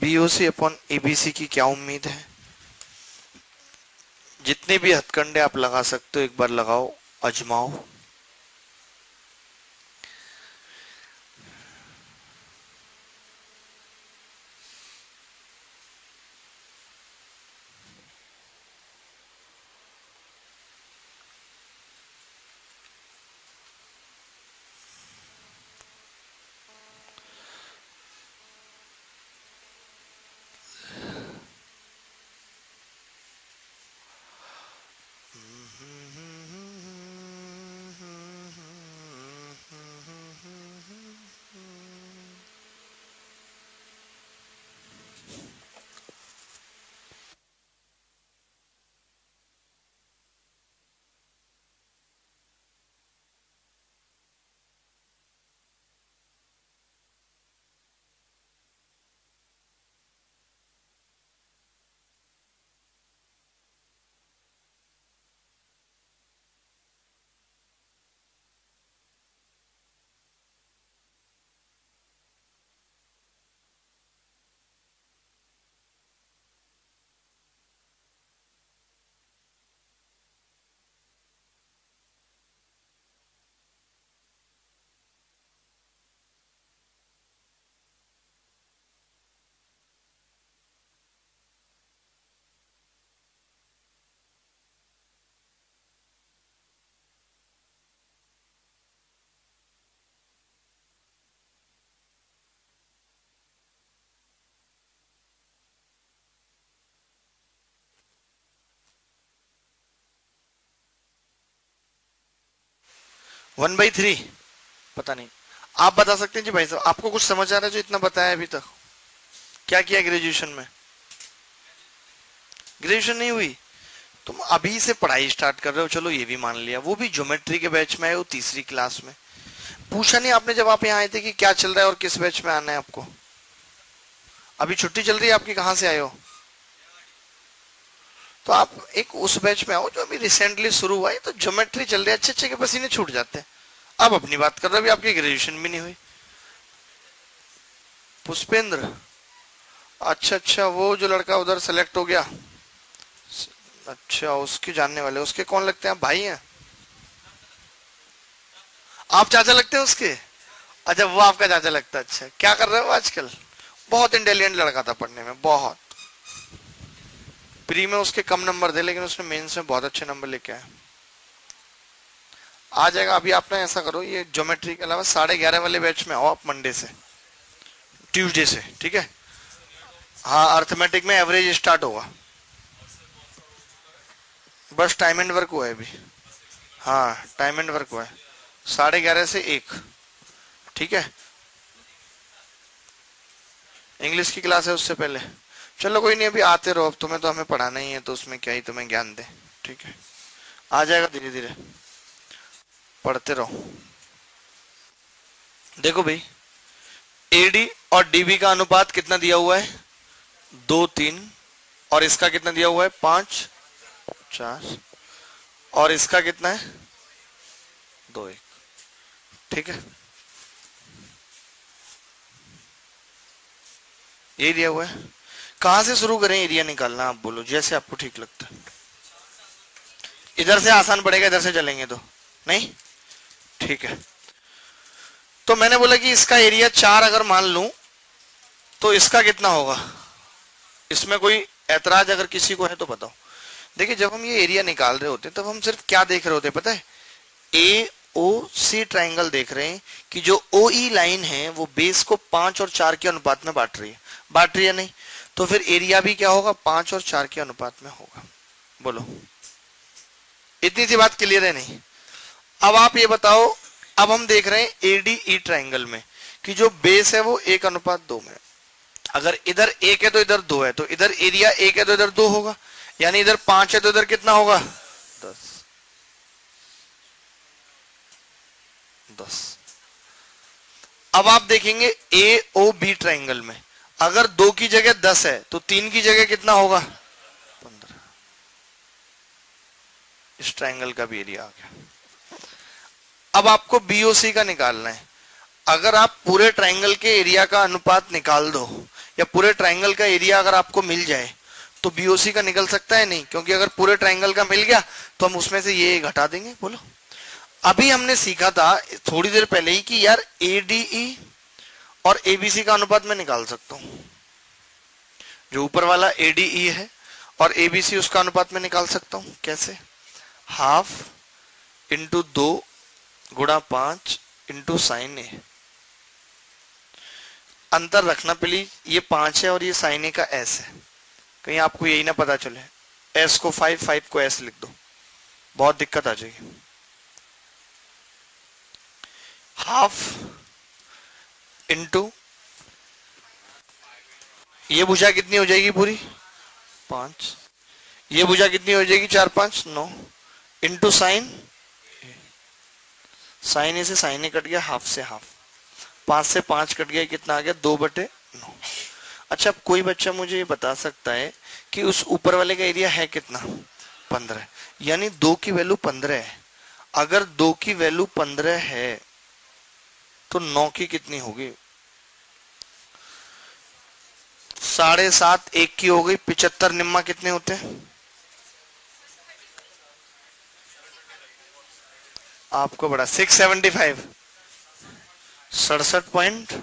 B O C upon A B C की क्या उम्मीद है? जितने भी हथकंडे आप लगा सकते हो, एक बार लगाओ, अजमाओ। वन बाई थ्री पता नहीं। आप बता सकते हैं जी भाई साहब, आपको कुछ समझ आ रहा है जो इतना बताया अभी तक? क्या किया ग्रेजुएशन में? ग्रेजुएशन नहीं हुई? तुम अभी से पढ़ाई स्टार्ट कर रहे हो, चलो ये भी मान लिया। वो भी ज्योमेट्री के बैच में है वो तीसरी क्लास में। पूछा नहीं आपने जब आप यहाँ आए थे कि क्या चल रहा है और किस बैच में आना है आपको? अभी छुट्टी चल रही है आपकी, कहाँ से आए हो? तो आप एक उस बैच में आओ जो अभी रिसेंटली शुरू हुआ है तो ज्योमेट्री चल रही है अच्छे अच्छे के पसीने छूट जाते हैं। अब अपनी बात कर रहे अभी आपकी ग्रेजुएशन भी नहीं हुई। पुष्पेंद्र अच्छा अच्छा वो जो लड़का उधर सेलेक्ट हो गया। अच्छा उसके जानने वाले, उसके कौन लगते हैं? भाई हैं। आप चाचा लगते हैं उसके? अच्छा वो आपका चाचा लगता है अच्छा। क्या कर रहे हो आजकल? बहुत इंटेलिजेंट लड़का था पढ़ने में, बहुत। प्री में उसके कम नंबर थे, लेकिन उसने मेंस में बहुत अच्छे नंबर लेके आए। आ जाएगा, अभी आपने ऐसा करो, ये ज्योमेट्री के अलावा साढ़े ग्यारह वाले बैच में आओ आप मंडे से ट्यूसडे से, ठीक है? हाँ अर्थमेटिक में एवरेज स्टार्ट होगा। बस टाइम एंड वर्क हुआ है अभी। हाँ टाइम एंड वर्क हुआ है। साढ़े ग्यारह से एक, ठीक है? इंग्लिश की क्लास है उससे पहले। चलो कोई नहीं, अभी आते रहो, अब तुम्हें तो हमें पढ़ाना ही है तो उसमें क्या ही तुम्हें ज्ञान दे, ठीक है? आ जाएगा धीरे धीरे। पढ़ते रहो। देखो भाई एडी और डीबी का अनुपात कितना दिया हुआ है? दो, तीन। और इसका कितना दिया हुआ है? पाँच। चार। और इसका कितना है? दो, एक। ठीक है? यही दिया हुआ है। कहाँ से शुरू करें? एरिया निकालना आप बोलो, जैसे आपको ठीक लगता है। इधर से आसान पड़ेगा, इधर से चलेंगे तो। नहीं? ठीक है। तो मैंने बोला कि इसका एरिया चार अगर मान लू तो इसका कितना होगा? इसमें कोई ऐतराज अगर किसी को है तो बताओ। देखिए, जब हम ये एरिया निकाल रहे होते हैं, तब हम सिर्फ़ क्या देख रहे होते हैं, पता है? ए ओ सी ट्राइंगल देख रहे हैं कि जो ओ ई लाइन है, वो बेस को पाँच और चार के अनुपात में बांट रही है। बांट रही है नहीं? तो फिर एरिया भी क्या होगा? पाँच और चार के अनुपात में होगा। बोलो। इतनी सी बात क्लियर है नहीं? अब आप ये बताओ, अब हम देख रहे हैं एडी ई ट्राइंगल में कि जो बेस है वो एक अनुपात दो में अगर इधर एक है तो इधर दो है तो इधर एरिया एक है तो इधर दो होगा। यानी इधर पाँच है तो इधर कितना होगा? दस। दस। अब आप देखेंगे ए ओ बी ट्राइंगल में। अगर दो की जगह दस है तो तीन की जगह कितना होगा? पंद्रह। इस ट्राइंगल का भी एरिया आ गया। अब आपको बीओसी का निकालना है। अगर आप पूरे ट्राइंगल के एरिया का अनुपात निकाल दो, या पूरे ट्राइंगल का एरिया अगर आपको मिल जाए तो बीओसी का निकल सकता है? नहीं, क्योंकि अगर पूरे ट्राइंगल का मिल गया तो हम उसमें से ये घटा देंगे, बोलो। अभी हमने सीखा था, थोड़ी देर पहले ही, कि यार एडीई और एबीसी का अनुपात मैं निकाल सकता हूँ। जो ऊपर वाला एडीई है और एबीसी उसका अनुपात में निकाल सकता हूँ। कैसे? हाफ़ इंटू दो गुड़ा पाँच इंटू साइन ए अंतर रखना प्लीज़ ये पाँच है और ये साइन ए का एस है। कहीं आपको यही ना पता चले। एस को फाइव फाइव को एस लिख दो। बहुत दिक्कत आ जाएगी। हाफ़ इंटू ये भुजा कितनी हो जाएगी पूरी? पाँच। ये भुजा कितनी हो जाएगी? चार पाँच नौ। Into sine? साइन ए से साइन ए कट गया हाफ़ से हाफ़। पाँच से पाँच कट गया कितना आ गया? दो बटे नौ। अच्छा अब कोई बच्चा मुझे ये बता सकता है कि उस ऊपर वाले का एरिया है कितना? पंद्रह। यानी दो की वैल्यू पंद्रह है। अगर दो की वैल्यू पंद्रह है तो नौ की कितनी होगी? साढ़े सात एक की हो गई, पिचहत्तर निम्मा कितने होते हैं? आपको बड़ा सिक्स सेवेंटी फाइव सड़सठ पॉइंट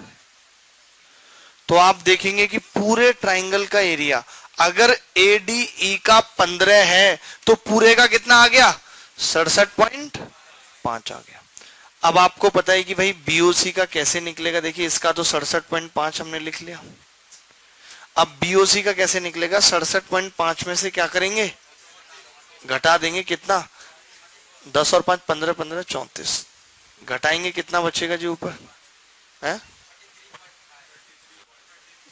तो आप देखेंगे कि पूरे ट्राइंगल का एरिया अगर एडीई का पंद्रह है तो पूरे का कितना आ गया? सड़सठ पॉइंट पाँच आ गया। अब आपको पता है कि भाई बीओसी का कैसे निकलेगा? देखिए, इसका तो सड़सठ पॉइंट पाँच हमने लिख लिया। अब बीओसी का कैसे निकलेगा? सड़सठ पॉइंट पाँच में से क्या करेंगे? घटा देंगे कितना? दस और पाँच, पंद्रह पंद्रह, चौतीस। घटाएँगे कितना बचेगा जी ऊपर? है?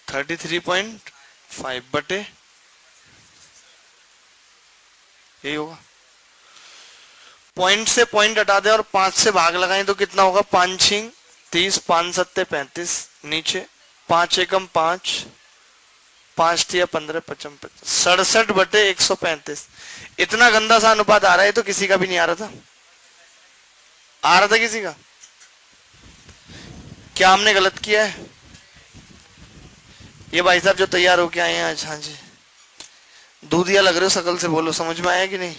थर्टी थ्री पॉइंट फाइव बटे, यही होगा। पॉइंट से पॉइंट हटा दे और पाँच से भाग लगाएँ तो कितना होगा? पाँच छिंग तीस, पाँच, सत्ते, पैंतीस, नीचे, पाँच, एकम, पाँच पाँच टिया पंद्रह, पचम, पचास, सड़सठ बटे एक सौ पैंतीस। इतना गंदा सा अनुपात आ रहा है तो किसी का भी नहीं आ रहा था। आ रहा था किसी का? क्या हमने गलत किया है? ये भाई साहब जो तैयार होके आए हैं आज हाँ जी। दूधिया लग रहे हो सकल से, बोलो, समझ में आया कि नहीं?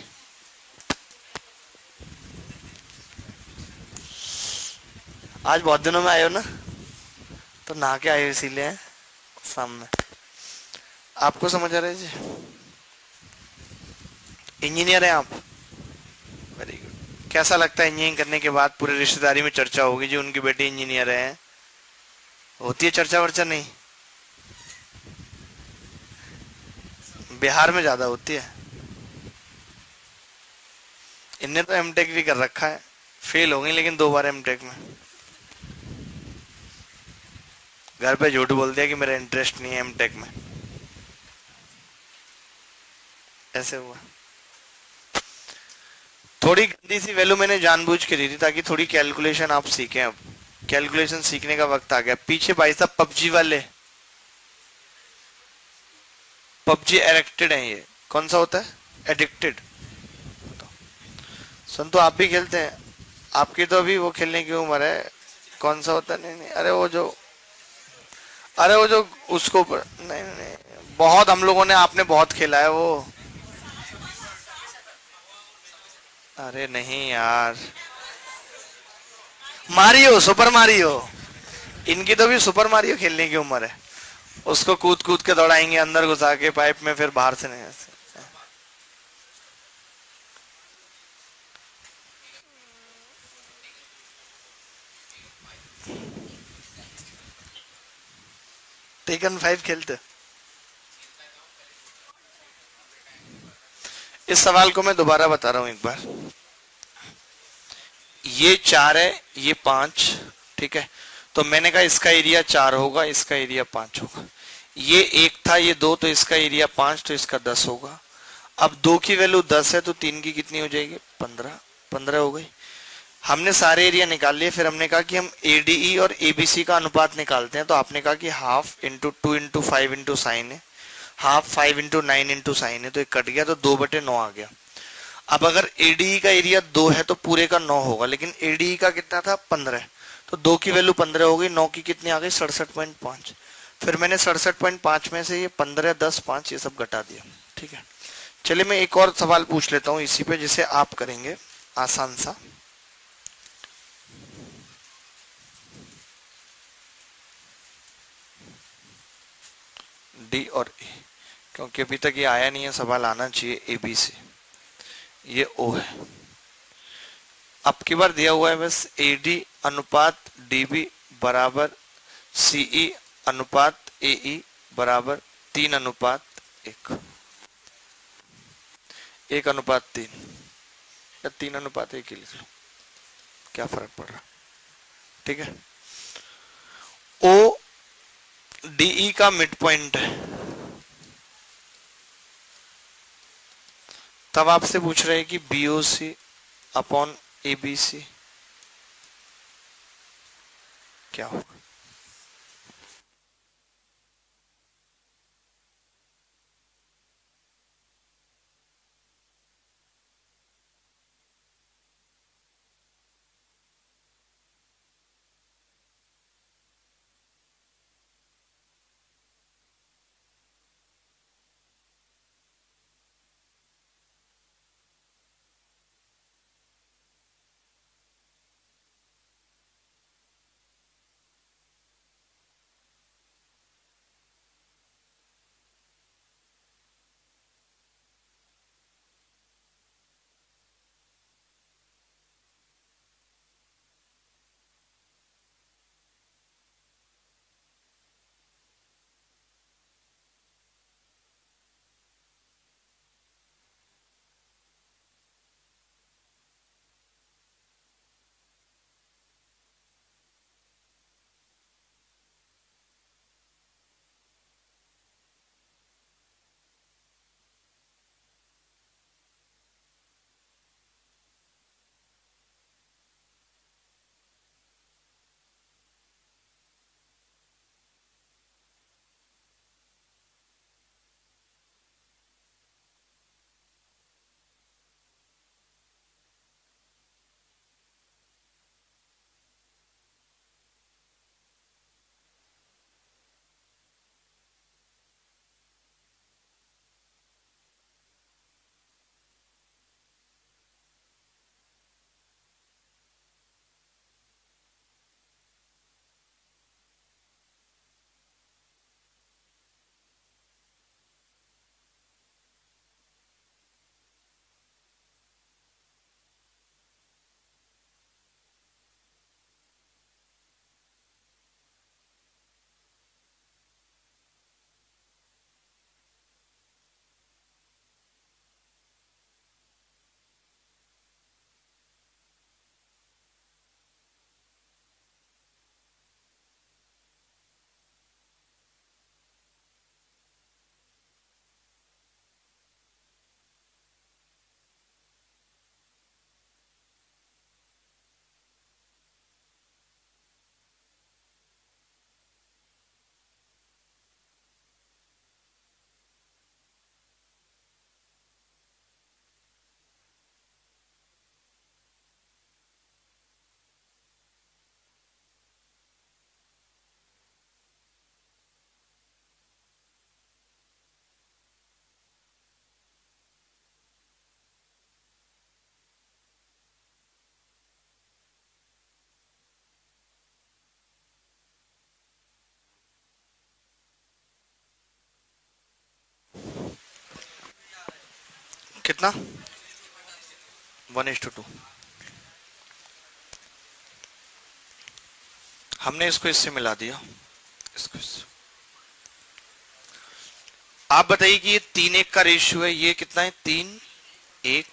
आज बहुत दिनों में आए हो ना? तो नहा के आए हो इसीलिए, सामने। आपको समझ आ रहा है जी? इंजीनियर है आप। वेरी गुड कैसा लगता है इंजीनियरिंग करने के बाद पूरे रिश्तेदारी में चर्चा होगी जी उनकी बेटी इंजीनियर है? होती है चर्चा वर्चा? नहीं। बिहार में ज़्यादा होती है। इनने तो एमटेक भी कर रखा है। फेल हो गई लेकिन दो बार एमटेक में। घर पे झूठ बोल दिया कि मेरा इंटरेस्ट नहीं है एमटेक में। ऐसे हुआ। थोड़ी गंदी सी वैल्यू मैंने जानबूझ के दी थी ताकि थोड़ी कैलकुलेशन आप सीखें अब। कैलकुलेशन सीखने का वक्त आ गया। पीछे भाई साहब पबजी वाले। पबजी एडिक्टेड है ये। कौन सा होता है? एडिक्टेड सुन तो आप भी खेलते हैं। आपकी तो अभी वो खेलने की उम्र है। कौन सा होता है? नहीं नहीं। अरे वो जो अरे वो जो उसको पर, नहीं नहीं बहुत हम लोगों ने आपने बहुत खेला है वो। अरे नहीं यार। Mario super Mario. इनकी तो भी सुपर मारियो खेलने की उम्र है। उसको कूद कूद के दौड़ाएँगे अंदर घुसा के पाइप में फिर बाहर से नहीं टेकन फाइव खेलते। इस सवाल को मैं दोबारा बता रहा हूँ एक बार। ये चार है, ये पाँच, ठीक है? तो मैंने कहा इसका एरिया चार होगा, इसका एरिया पाँच होगा। ये एक था, ये दो तो इसका एरिया पाँच तो इसका दस होगा। अब दो की वैल्यू दस है तो तीन की कितनी हो जाएगी? पंद्रह। पंद्रह हो गई। हमने सारे एरिया निकाल लिए, फिर हमने कहा कि हम एडीई और एबीसी का अनुपात निकालते हैं तो आपने कहा कि half into two into five into sine है। Half five into nine into sine है तो एक कट गया तो दो बटे नौ आ गया। अब अगर एडीई का एरिया दो है तो पूरे का नौ होगा, लेकिन एडीई का कितना था? पंद्रह। तो दो की वैल्यू पंद्रह हो गई, नौ की कितनी आ गई? सड़सठ पॉइंट पाँच। फिर मैंने सड़सठ पॉइंट पाँच में से ये पंद्रह, दस, पाँच, ये सब घटा दिया, ठीक है? चलिए मैं एक और सवाल पूछ लेता हूँ इसी पे, जिसे आप करेंगे आसान सा। डी और ए क्योंकि अभी तक ये आया नहीं है सवाल आना चाहिए ए, बी, से। ये ओ है। अब की बार दिया हुआ है बस ए, डी, अनुपात, डी, बी, बराबर सीई अनुपात, ए, ई, बराबर, तीन अनुपात, एक। एक अनुपात तीन। या तीन अनुपात एक ही लिख लो। क्या फ़र्क पड़ रहा? ठीक है? ओ डीई का मिड पॉइंट है। तब आपसे पूछ रहे हैं कि बीओसी अपॉन एबीसी क्या होगा? कितना? वन इज़ टू टू हमने इसको इससे मिला दिया। इसको इससे आप बताइए कि ये तीन एक का रेशियो है, ये कितना है? तीन, एक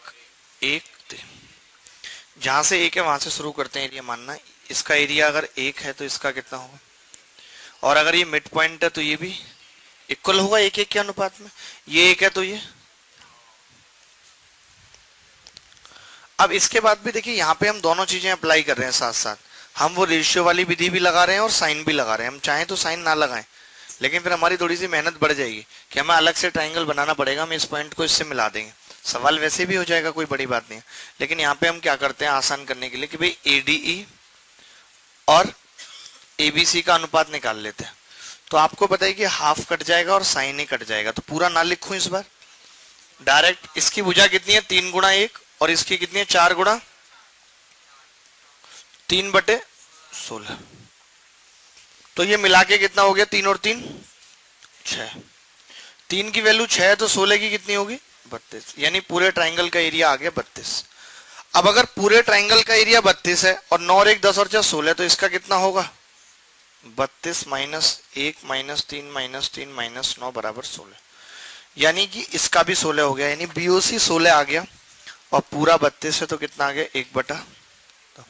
एक जहाँ से एक है, वहाँ से शुरू करते हैं एरिया मानना। इसका एरिया अगर एक है तो इसका कितना होगा? और अगर ये मिड पॉइंट है तो ये भी इक्वल होगा एक एक के अनुपात में? ये एक है तो ये अब इसके बाद भी देखिए, यहाँ पे हम दोनों चीज़ें अप्लाई कर रहे हैं साथ साथ हम वो रेशियो वाली विधि भी लगा रहे हैं और साइन भी लगा रहे हैं। हम चाहें तो साइन ना लगाएँ, लेकिन फिर हमारी थोड़ी सी मेहनत बढ़ जाएगी कि हमें अलग से ट्राइंगल बनाना पड़ेगा। हम इस पॉइंट को इससे मिला देंगे। सवाल वैसे भी हो जाएगा, कोई बड़ी बात नहीं लेकिन यहाँ पे हम क्या करते हैं आसान करने के लिए कि भाई एडीई e और एबीसी का अनुपात निकाल लेते हैं। तो आपको पता है कि हाफ़ कट जाएगा और साइन ही कट जाएगा। तो पूरा ना लिखू इस बार। डायरेक्ट इसकी भुजा कितनी है? तीन गुणा एक। और इसकी कितनी है? चार गुणा? तीन बटे सोलह। तो ये मिला के कितना हो गया? तीन और तीन? छ तीन की वैल्यू छह है तो सोलह की कितनी होगी? बत्तीस। यानी पूरे ट्राइंगल का एरिया आ गया बत्तीस। अब अगर पूरे ट्राइंगल का एरिया बत्तीस है और नौ और एक दस और चार सोलह तो इसका कितना होगा? बत्तीस माइनस एक माइनस तीन माइनस तीन माइनस नौ बराबर सोलह। यानी कि इसका भी सोलह हो गया। यानी बीओसी सोलह आ गया। और पूरा बत्तीस है तो कितना आ गया एक बटा। तो।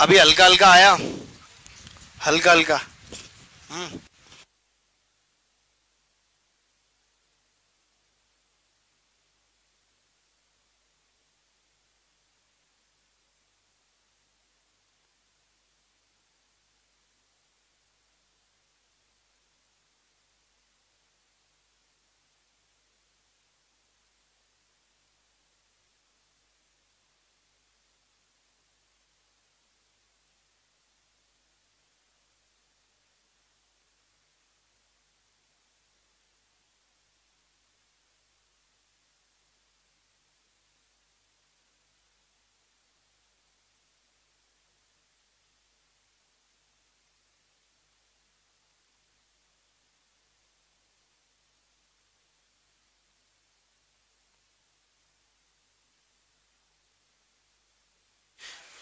अभी हल्का हल्का आया। हल्का हल्का हम्म।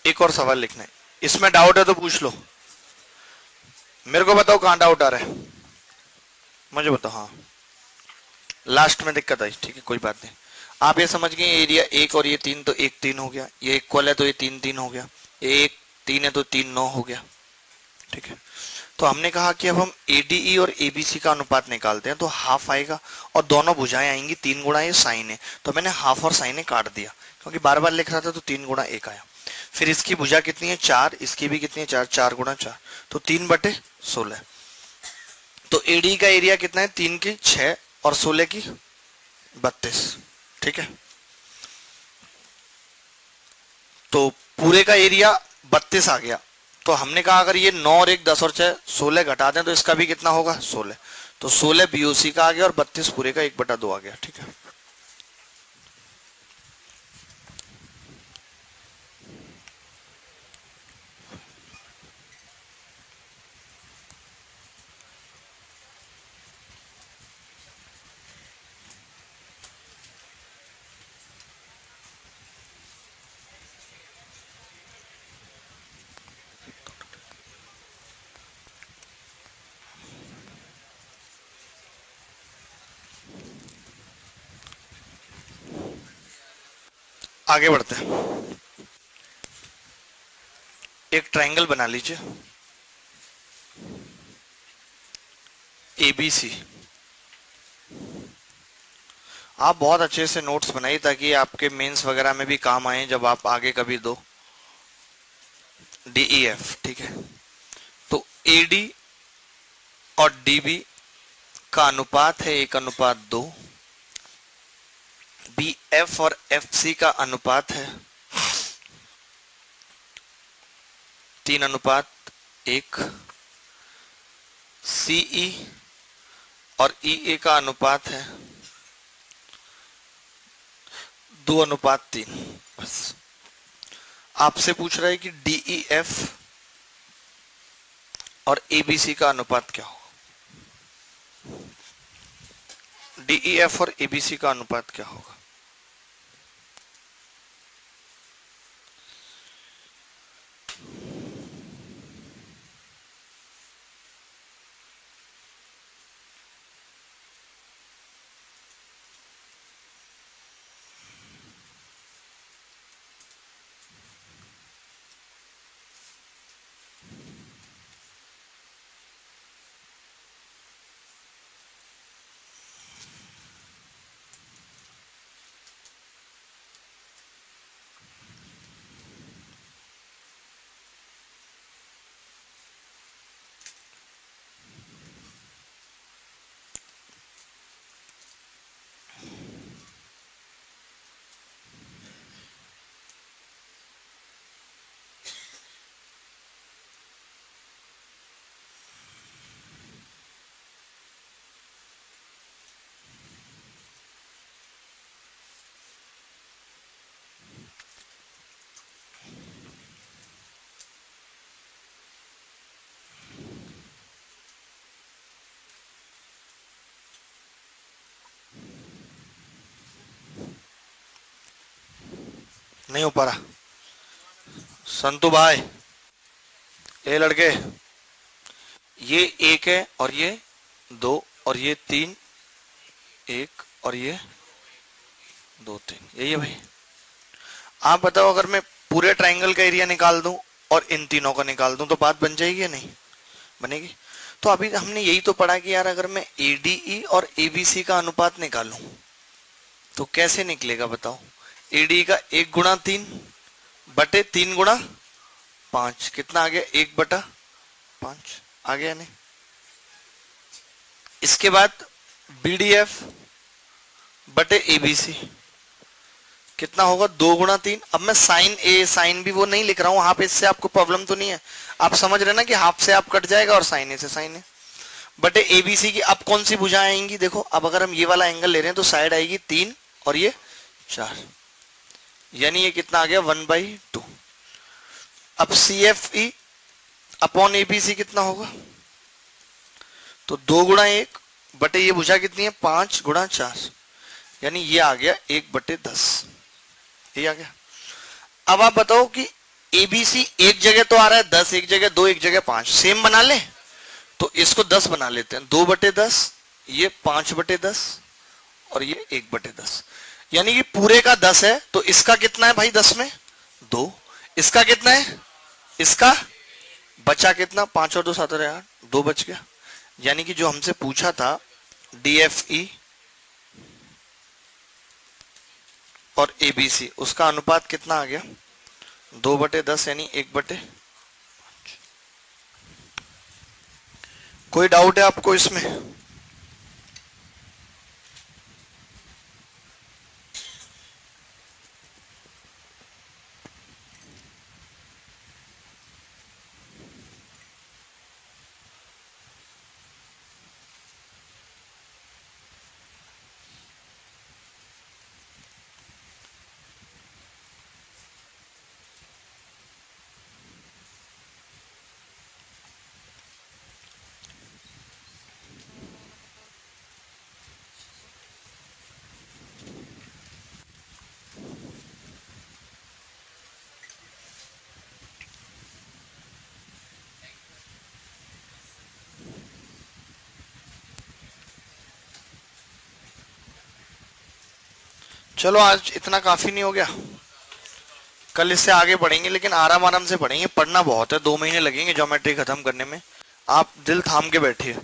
एक और सवाल लिखना है। इसमें डाउट है तो पूछ लो। मेरे को बताओ कहाँ डाउट आ रहा है? मुझे बताओ हाँ। लास्ट में दिक्कत आई, ठीक है, कोई बात नहीं। आप ये समझ गए एरिया एक और ये तीन तो एक तीन हो गया। ये इक्वल है तो ये तीन तीन हो गया। ये एक तीन है तो तीन नौ हो गया। ठीक है। तो हमने कहा कि अब हम एडीई e और एबीसी का अनुपात निकालते हैं तो हाफ़ आएगा और दोनों भुजाएँ आएँगी, तीन गुणा ये साइन है। तो मैंने हाफ़ और साइन काट दिया, क्योंकि बार बार लिख रहा था तो तीन गुणा एक आया। फिर इसकी भुजा कितनी है? चार, इसकी भी कितनी है? चार चार गुणा चार। तो तीन बटे सोलह। तो एडी का एरिया कितना है? तीन की छ और सोलह की बत्तीस। ठीक है? तो पूरे का एरिया बत्तीस आ गया। तो हमने कहा अगर ये नौ और एक दस और छह सोलह घटा दें तो इसका भी कितना होगा? सोलह। तो सोलह बीओसी का आ गया और बत्तीस पूरे का एक बटा दो आ गया। ठीक है? आगे बढ़ते हैं। एक ट्रायंगल बना लीजिए। एबीसी आप बहुत अच्छे से नोट्स बनाइए ताकि आपके मेंस वगैरह में भी काम आए जब आप आगे कभी दो। डीई एफ़ e ठीक है। तो एडी और डीबी का अनुपात है एक अनुपात दो। बी एफ़ और एफ़ सी का अनुपात है। तीन अनुपात, एक। सीई e और ई e ए का अनुपात है। दो अनुपात, तीन। बस। आपसे पूछ रहा है कि डीई एफ़ और एबीसी का अनुपात क्या होगा? डीई एफ़ और एबीसी का अनुपात क्या होगा? नहीं हो पा रहा। संतु भाई ये लड़के, ये एक है और ये दो और ये तीन, एक और ये दो तीन। यही है भाई। आप बताओ, अगर मैं पूरे ट्राइंगल का एरिया निकाल दूँ और इन तीनों का निकाल दूँ तो बात बन जाएगी या नहीं? बनेगी। तो अभी हमने यही तो पढ़ा कि यार, अगर मैं एडीई और एबीसी का अनुपात निकालूं तो कैसे निकलेगा बताओ? एडी का एक गुणा तीन, बटे तीन गुणा पाँच। कितना आ गया? एक बटा पाँच। आ गया नहीं इसके बाद बीडीएफ बटे एबीसी कितना होगा? दो गुणा तीन। अब मैं साइन ए साइन भी वो नहीं लिख रहा हूँ। हाफ़ इससे आपको प्रॉब्लम तो नहीं है। आप समझ रहे ना कि हाफ़ से आप कट जाएगा और साइन ए से साइन ए बटे एबीसी की अब कौन सी भुजाएँ आएँगी? देखो, अब अगर हम ये वाला एंगल ले रहे हैं तो साइड आएगी तीन और ये चार। यानी ये कितना आ गया? वन बाई टू अब C F E upon ABC कितना होगा? तो दो गुणा एक बटे ये भुजा कितनी है? पाँच गुणा चार. यानी ये आ गया एक बटे दस. ये आ गया. अब आप बताओ कि एबीसी एक जगह तो आ रहा है, दस एक जगह, दो एक जगह, पाँच. सेम बना ले? तो इसको दस बना लेते हैं. दो बटे दस, ये पाँच बटे दस, और ये एक बटे दस. यानी कि पूरे का दस है तो इसका कितना है भाई दस में? दो। इसका कितना है? इसका बचा कितना? पाँच और दो सात आठ। दो बच गया। यानी कि जो हमसे पूछा था डीएफई और एबीसी उसका अनुपात कितना आ गया? दो बटे दस यानी एक बटे कोई डाउट है आपको इसमें? चलो, आज इतना काफ़ी नहीं हो गया। कल इससे आगे बढ़ेंगे, लेकिन आराम आराम से पढ़ेंगे। पढ़ना बहुत है, दो महीने लगेंगे ज्योमेट्री खत्म करने में। आप दिल थाम के बैठिए।